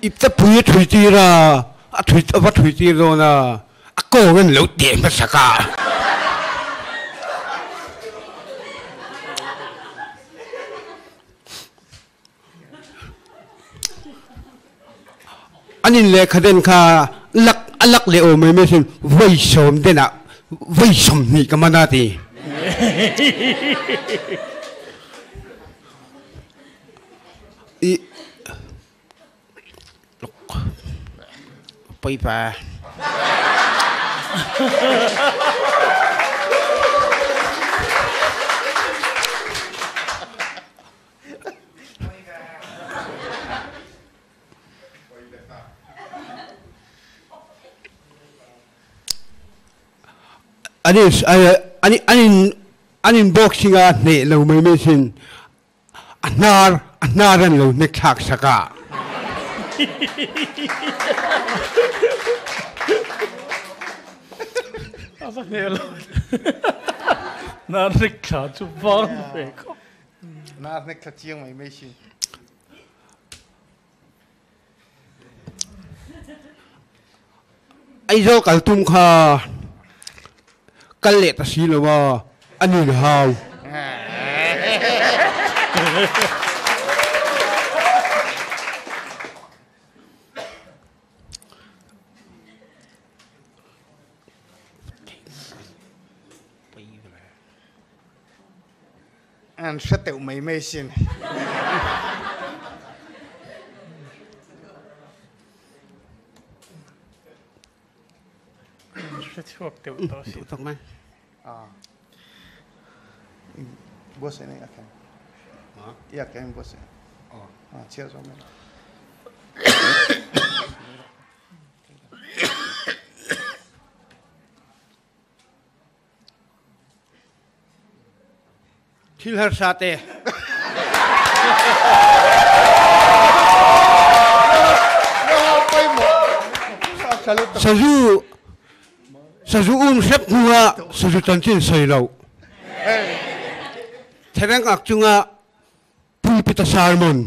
ipta pui thui ti ra a thui a va thui ti ro na a ko ngan lo te ma saka anin le khaden kha lak alak le o mai me sin vai som de na vai som ni ka mana ti. I pai pa anin uh, anin anin anin boxing a ne lo mai mai sin anar anar an lo ne thak saka Alltså hela... När Rickard tog barnväg. När Rickard tog mig med sig. Ai zo kaltum kha chiang mai mai sin ai zo kal tum kha kal le ta si lo wa ani na hau an sẽ tiểu mấy mê xin. Sẽ chuộc tiểu to si thật mai à bố Ah. Você, né? Aqui. Ah. E aqui em você. Ah. Ah, tira só mesmo. Tilhar Sate. Salut. Sa zu um sep hua sa zu tan chin sai lo therang ak chunga à, pui pita salmon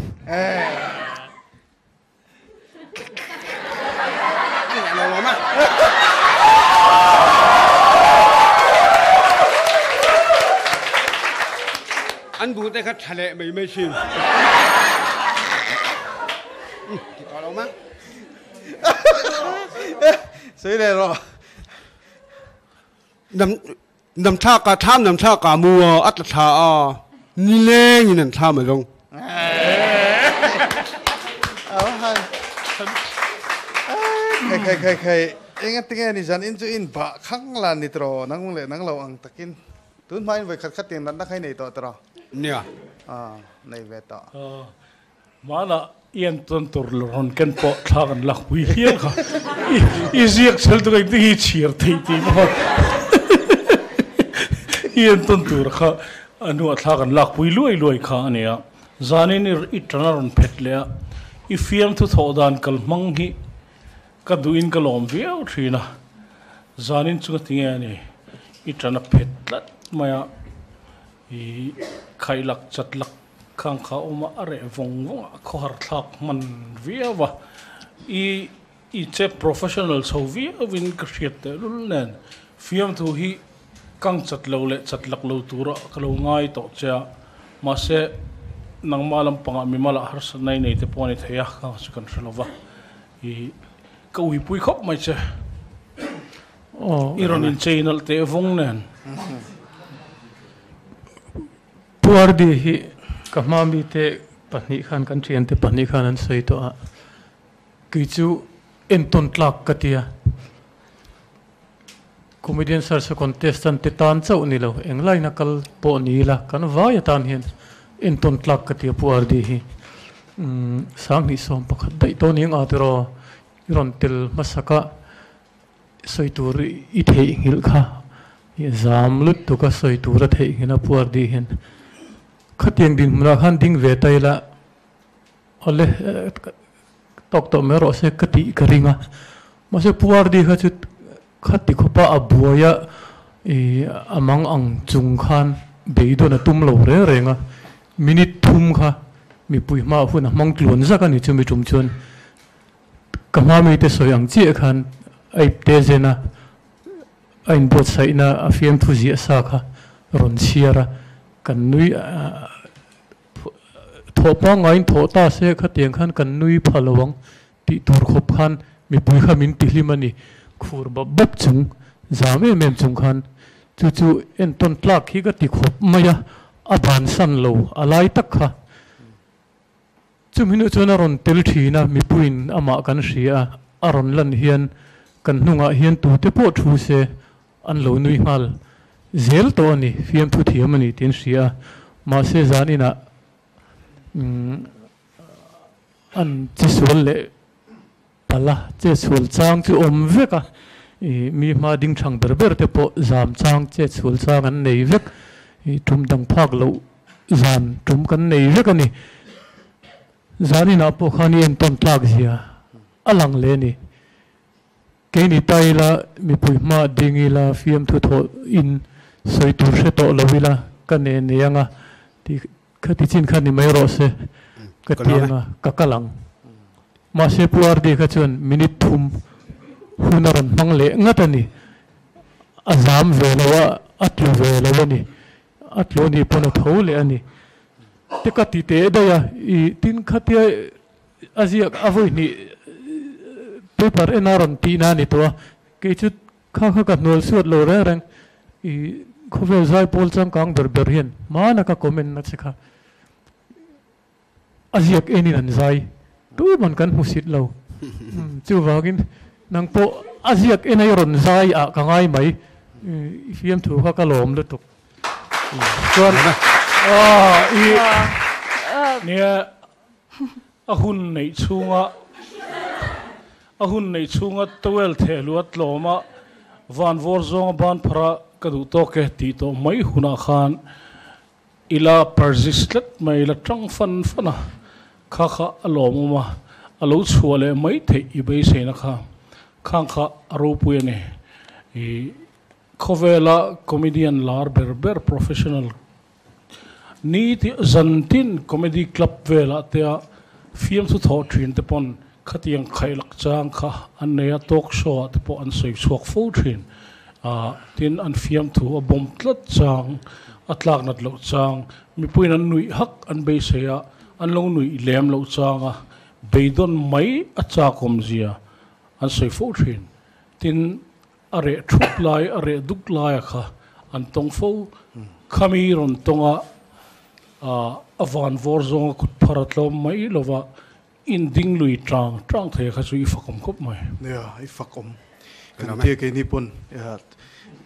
anh bố tay khát thà lệ mấy mấy xin. Có đâu má Sấy này rồi nằm tha cả tham nằm tha cả mùa ắt là tha à ni lê như nằm tha mà long Ờ, hay. Khay khay khay khay. Ingat tingin ni Jan inju in ba khang la ni tro nang le nang lo ang takin. Tun mai vai khat khat tiền nan da khay nei to tro. nè À, nei ve to. mana ian ton tur ron ken po thagan lak hui hial kha i ziak sel tu ngi hi chir thei ti mo ian ton tur kha anu thagan lak hui luai luai kha ania zanin i trana ron phet le i fiam thu thodan kal mang hi ka duin ka lom viau thina zanin chu tinga ni i trana phet lat maya i khailak chatlak khang kha uma are vong vong kho har thak man via wa i i che professional so via win te lul nen fiam thu hi kang chat lo le chat lak lo tura ka lo ngai to cha ma se nang malam panga mi mala har sa nai nei te poni theya ka su kan thlova i ka ui pui khop mai che oh iron in channel te vong nen puar di hi ka ma mi te pahni khan kan thian te pahni khan an sei to a. Ki chu en ton tlak ka tia comedian sar sa contestant te tan chau ni lo englai na kal po ni la kan vai tan hian en ton tlak ka tia puar di hi um sang ni som pakhat dai to ni nga te ron tel masaka soitur i thei ngil kha zam lut tu ka soitur a thei puar di hian khatiang din mra khan ding ve tai la ole tok to me ro se kati karinga ma se puar di kha chu khati khopa abuaya e amang ang chung khan beido na tum lo re renga minute thum kha mi pui ma hu na mang tlon za ka ni chu mi tum chun kama mi te soyang chi khan ai te zena ain bot sai na afiam thu ji sa kha ron siara kan nui tho pa ngai tho ta se kha tiang khan kan nui phalawang ti tur khop khan mi pui kha min ti hlimani khur ba bok chung, zame mem chung khan, chu chu en ton tlak hi ga ti khop maya, aban san lo, alai tak kha. Chu minu chuna ron tel thina, mi puin ama kan hria aron lan hian, kan hnunga hian tu te po thu se, an lo nui hal zel to ni fiam thu thiam ani tin ria ma se zanina mm, an chi sul le pala che sul chang chu om veka i mi ma ding thang ber ber te po zam chang che sul chang an nei vek i tum dang phak lo zan tum kan nei vek ani. Zanina po khani en ton tlak zia alang le ni. Ke ni tai la mi pui ma dingi la fiam thu tho in soi tur se to lovila kan ne ne yanga ti khati chin khan ni mai ro se ka tianga ka kalang ma se puar di kha chun minute thum hunaron mang le ngatani azam ve về atlu ve lawa ni. Atlo ni pono tho le ani. Te ka ti te da ya, i tin khatia azia avoi ni, paper enaron ti na ni to ke chu kha kha ka nol suat lo re rang i khove zai pol chang kang ber ber hian. Ma na ka comment na chekha. Aziak eni nan zai tu man kan husit lo chu wagin nang po aziak enai ron zai a ka ngai mai fiam thu kha ka lom lu tuk chuan a i nia a hun nei chunga a hun nei chunga towel the luat loma van vor zong ban phara kadu to ke ti to mai huna khan. Ila persistet mai la tang fan fana ข้าข้าหลอมมาอลูชัวเลยไม่เทอีเบเสนะคะข้างข้ารูปเวนี่ยอีเวลาคอมเมดี้นลาร์เบอร์เบอร์โปรเฟชชั่นอลนี่ที่จันทินคอมเมดี้คลับเวลาเตียฟิล์มสุดทอดทินเตปอนขัดยังใครลักจางค่ะอันเนียตกโชว์เตปอันสวยสวกฟูทินอ่าทินอันฟิล์มถูอบอมตลัดจางอัตลักษณ์นัดหลกจางมีปุยนอันนุยฮักอันเบเซีย an lo nui lem lo changa beidon mai acha kom zia an soi fo thin tin are thup lai are duk lai kha. An tong fo khami ron tonga a avan vor zong kut pharat lo mai lova in ding lui trang trang the kha su i fakom kop mai. Ya i fakom kan te ke ni pon ya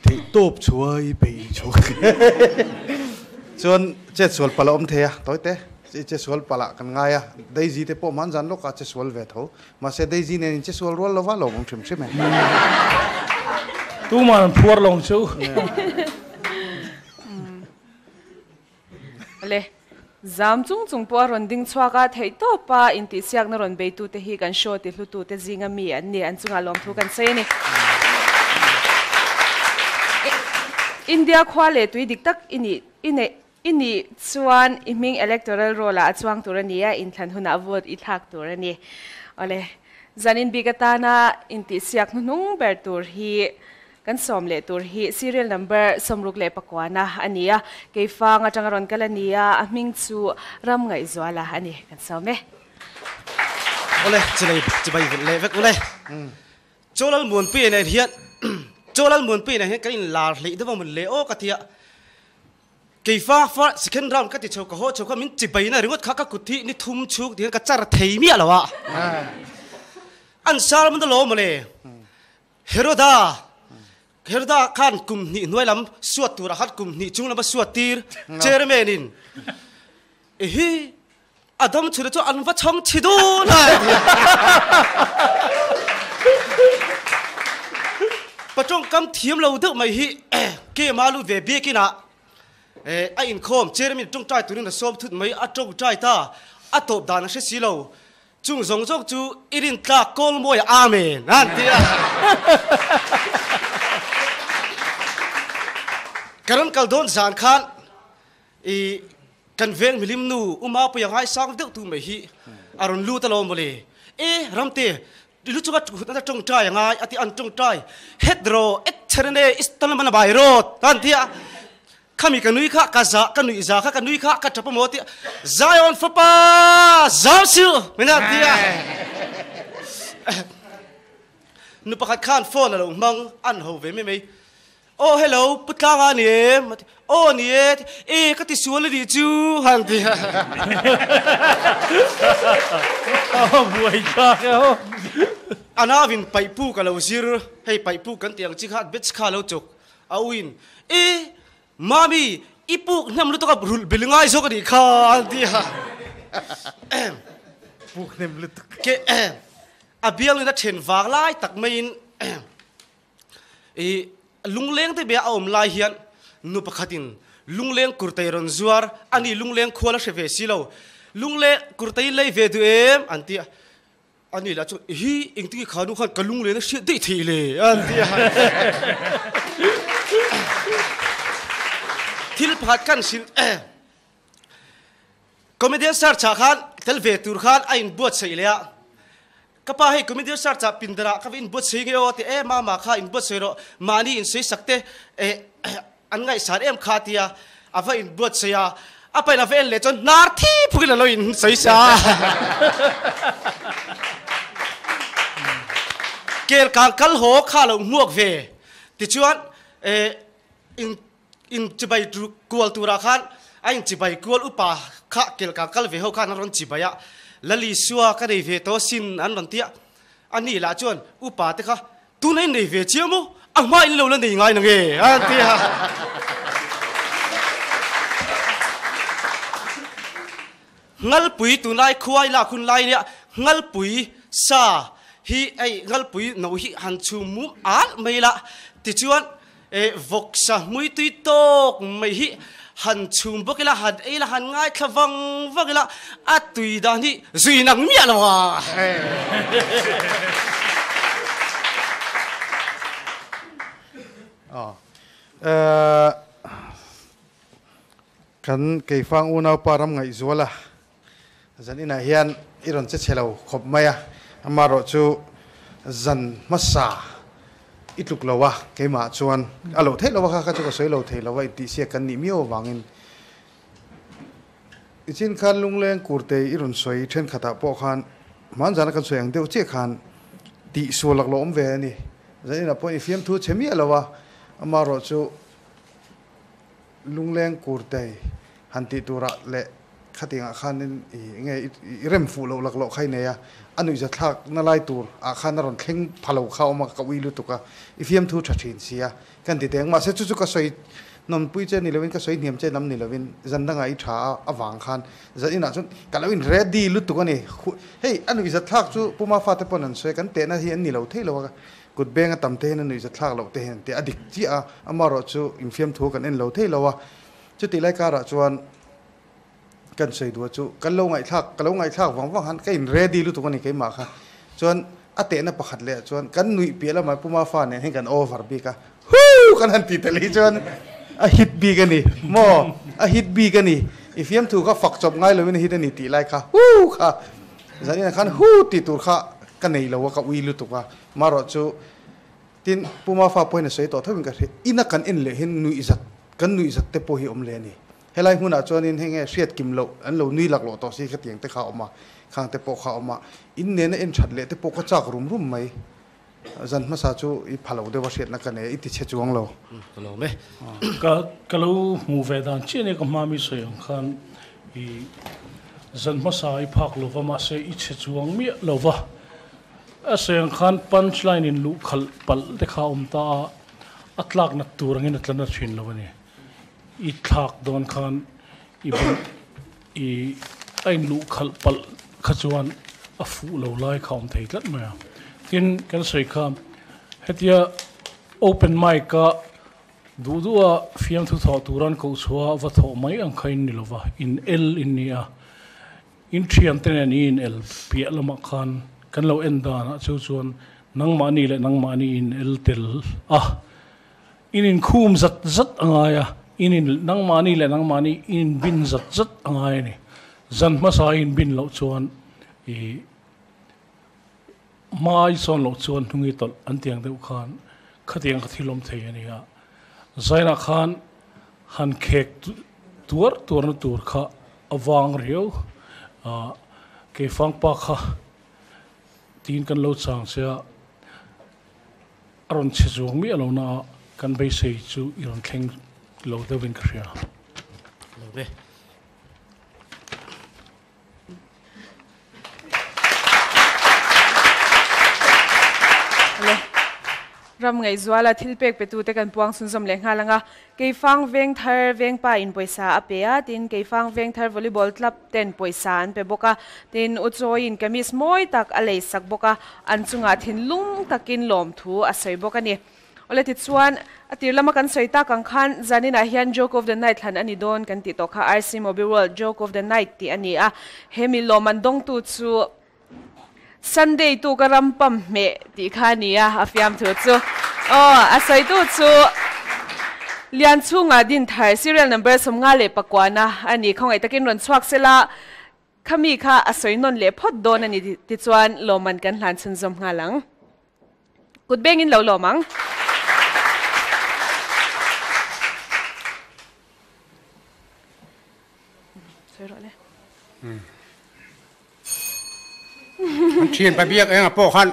te top i pe chu chuan chul pala om the ya toy te che swal pala kan nga ya dai ji te po man jan lo ka che swal ve tho. Ma se dai ji ne che swal ro lo wa lo bung chim chim me tu man puar long chu le zam chung chung po ron ding chwa ka thei to pa in ti siak na ron be tu te hi kan show ti hlu tu te zinga mi an ne an chunga lom thu kan se ni. India khwa le tui dik tak ini ine ini chuan iming electoral rola chuang turania in thlan huna vote i thak turani ole zanin bigatana inti siak nung ber tur hi kan som le tur hi. Serial number somruk le pakwana ania ke fa nga changaron kalania aming chu ram ngai zwala ani kan some ole chilai chibai le vek ole. Cholal mun pi ne hian cholal mun pi ne kan in lar le กีฟ้าฟ้าสิขึ้นราวก็ติดชกะโฮเชก็มินจิไปนะหรื่องข้าก็กุฏินี่ทุ่มชุกเดี๋ยวก็จาระเทียมีอะไรวะอันซาลมันตลอมาเลยเฮโรดาเฮโรดาขันกุมนี่นวยลำสวดตัวรหัสกุมนี่จุงลำสวดตีร์เจอร์เมนินเฮ้ยอาดัมชุดจะอันว่าช่องชิดูนะประจงกำเทียมเราด็กไม่ฮีเกมาลูเวเบีกินะ de mun le o katia ke fa fa second round ka ti chau ka ho chau ka min chibai na ringot kha ka kuthi ni thum chuk dia ka char thei mi alawa an sar mun lo mo le heroda herda khan kum ni nuai lam suat tur hat kum ni chung lam ข้ามีกันนุยข้ากันจากันนุยจาข้ากันนุยข้ากันจับมอติจายอนฟ้าป้าจาวซิลไม่น่าดีอะนุปขัดข้านฟอนอะไรมังอันหูเวไม่ไม่โอ้เฮลโหลพุทธางานี่โอ้นี่เอ๊ก็ติสวนเลยดีจูฮันดีอะโอ้บวยจ้าเอ้อนาวินไปปูกันเราซิร์ให้ไปปูกันเตียงจิกฮัดเบ็ดข้าเราจกเอาวินเอ๊ mami ipu nam lu to rul bilingai so ka di kha an ti puk nem lu ke abial na chen wang lai tak main e lungleng te be om lai hian nu pakhatin lungleng kurtai ron zuar ani lungleng khola she ve silo lungle kurtai lei ve du em anti ani la chu hi ingti khanu khan kalung le na she dei thi le anti thil phat kan sin comedian eh. sar cha khan tel ve tur khan, ain buat sei le kapa hei comedian cha pindra ka in buat sei ge o te eh, e ma ma kha in buat sei ro, mani in sei sakte e an ngai sar em kha tia, ava in buat sei a. Apa na vel le chon, nar thi phugila lo in sei sa. Kel kang kal ho kha lo muak ve. Ti chuan e in in chibai tu kual tu ra khan, ain chibai kual upa kha kel ka kal ve ho khan ron chibaya lali suwa ka dei ve to sin an ron tia. Ani la chuan, upa te kha, tu nei nei ve chiamo ang mai lo lan dei ngai na nge. An tia ngal pui tu nai khuai la khun lai nia ngal pui sa hi ai ngal pui no hi han chu mu al mai la. Ti chuan e vok sa mui tui tok mai hi, han chum bok la han e la, han ngai thawang a tui da ni zui nang mi la wa ờ kan kei fang una param ngai zuala zan ina hian, iron che chelo khop maya amaro chu zan masa. อิทุกลาวะเกมาชวนอารมณ์เทลาวะข้าจะก็สวยเราเทลาวะอิติเสียกันนิมิโอวางอินอิจินขันลุงเลงกูเตอิรุนสวยเช่นขัตาปอขันมันจานกันสวยอย่างเดียวเจี๊ยคันติสวลักลมเวนี่จานี่นะพออิฟิมทูเชมีอะไรวะมารอจูลุงเลงกูเตหันติตัวระเละขัติงอาคันนี่ไงอิเริ่มฟูเลักลอใครเนี่ย anu za thak na lai tur a khan ron thleng phalo kha ma ka wi lu tuka ifiam thu thathin sia kan ti teng ma se chu chu ka soi non pui che ni lovin ka soi niam che nam ni lovin zan dang ai tha awang khan za ina chun kalawin ready lu tuka ni hey anu za thak chu puma fa te ponan soi kan te na hi an ni lo thei lo ka kut benga tam te na ni za thak lo te hen te adik chi a amaro chu infiam thu kan en lo thei lo wa chu ti lai ka ra chuan kan sei du chu kan lo ngai thak kan lo ngai thak wang wang han kai ready lu tu kan ni kai anh kha. Chuan ate na pakhat le chuan kan nui pe la ma puma fa ne hen kan over bi ka hu kan han ti cho anh à hit bi kan ni mò à hit bi kan ni if yam thu có phật chop ngay lo min hit này ti lai kha. Hu kha. Zani na khan hu ti tur kha. Kan nei lo uy luôn tụi tu mà rồi chú, tin puma fa poina sei to mình cái ina kan in le hin nui zat kan nui zat te po hi om le ni helai huna chuanin henge hriat kim lo an lo nui lak lo to si ka tiang te kha oma khang te po kha oma in ne na en that le te po ka chak rum rum mai zan ma sa chu i phalo de wa hriat na ka ne i ti che chuang lo lo me ka ka lo mu ve dan chi ne ka ma mi so yang khan i zan ma sa i phak lo wa ma se i che chuang mi lo wa a se yang khan punchline in lu khal pal te kha um ta atlak na turangin atlan na thin lo ni i thak don khan i bun i ein lu khal pal khachuan a fu lo lai khom thei tlat ma tin kan sei kham hetia open mic ka du du a fiam thu thaw turan ko chua va thaw mai ang khain ni lova in l in nia in thiam ten an in l pia lama khan kan lo en da na chu chuan nang ma ni le nang ma ni in l tel ah in in khum zat zat angaya inin nang mani le nang mani in bin zat zat angai ni zan ma sa in bin lo chuan i mai son lo chuan thungi tol an tiang deuh khan khatiang khathi lom thei ani a zaina khan han khek tur tur na tur kha awang riu a ke fang pa kha tin kan lo chang sia aron che chuang mi alo na kan bei sei chu iron thleng kria lo be ram ngai zwala thilpek pe tu te kan puang sun som le nga langa. Ke fang veng thar veng pa in poisa apea tin ke fang veng thar volleyball club ten poisa an pe boka. Tin ucho in kamis moi tak alei sak boka. An chunga thin lung takin lom thu a sei boka ni ole ti chuan atir lama kan soita kan khan. Zanin a hian joke of the night hlan ani don. Kan ti to kha rc mobile world joke of the night ti ani a. Hemi lo mandong tu chu Sunday tu ka rampam me ti kha ni a. Afiam tu chu oh asai tu chu lian chunga din thai. Serial number som nga le pakwana. Ani khongai takin ron chuak sela. Khami kha asoi non le phot don ani ti chuan. Loman kan hlan chun zom nga lang. Kut bengin lo lo mang. Thiên phải biết anh bộ khăn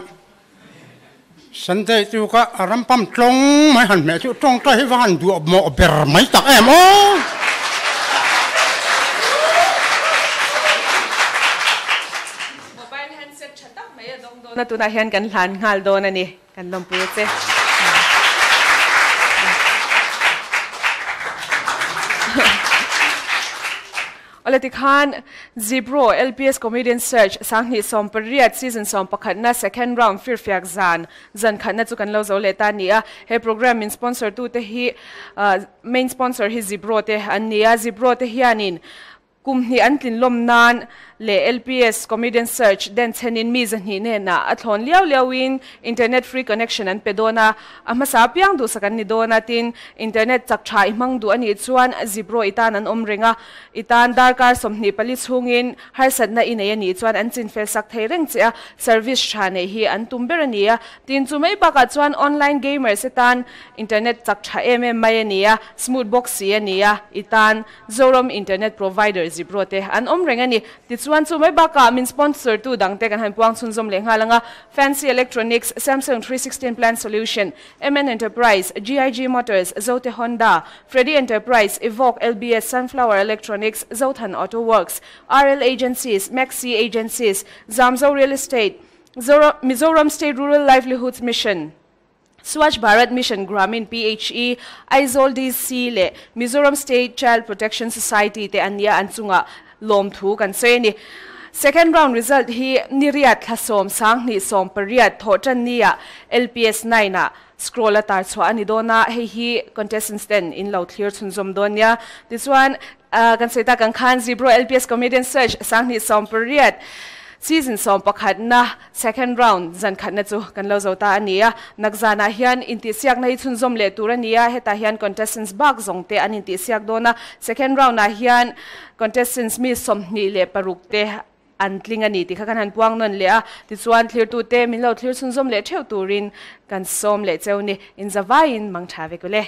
sân thế chú cả ram pam trông mấy hẳn mẹ chú trông trái và hẳn đùa mọ bèr mấy tắc em ô. Na tu na hian kan hlan ngal do na ni kan lom pu che Oleti Khan Zibro LPS Comedian Search sang ni som pariat season som pakhat na second round fir fiak zan zan khat na chu kan lo zo le ta ni a he program in sponsor tu te hi main sponsor hi Zibro te a Zibro te hianin kum hi an tin lom nan le LPS comedian search den chenin mi zan hi ne na. A thlon liao liao in internet free connection an pedona a ma sa piang du sakan ni dona tin internet chak tha i mang du ani chuan zibro itan an om renga. Itan darkar somni pali chungin har sat na ine ani chuan an chin fel sak thei reng cha service tha nei hi an tumber ani a. Tin chu mai baka chuan online gamer setan internet chak tha em em mai ani a smooth box si ani a. Itan zorom internet provider zibro te an om renga ni ti chuan chu mai ba ka min sponsor tu dang te kan han puang chun zom fancy electronics samsung 316 plan solution mn enterprise gig motors zote honda freddy enterprise evoke lbs sunflower electronics zothan auto works rl agencies maxi agencies zamzo real estate Zoro, mizoram state rural livelihoods mission Swachh Bharat Mission Gramin PHE Aizol DC le Mizoram State Child Protection Society te ania anchunga lom thu kan se ni second round result hi niriat thlasom sang ni som pariat thotan nia LPS 9 na scroll atar chwa ani dona hei hi contestants ten in lo clear chun zom donia this one uh, kan seta kan khan zebro LPS comedian search sang ni som period season som pakhat na second round zan khat na chu kan lo zo ta ania nakzana hian inti siak nei chun zom le tur ania heta hian contestants bak zongte an inti siak dona second round na hian contestants mi som ni le paruk te an tling ani. Ti kha kan han puang non le a. Ti chuan clear tu te min lo clear chun zom le theu turin kan som le cheu ni. In zawain mang tha ve ko le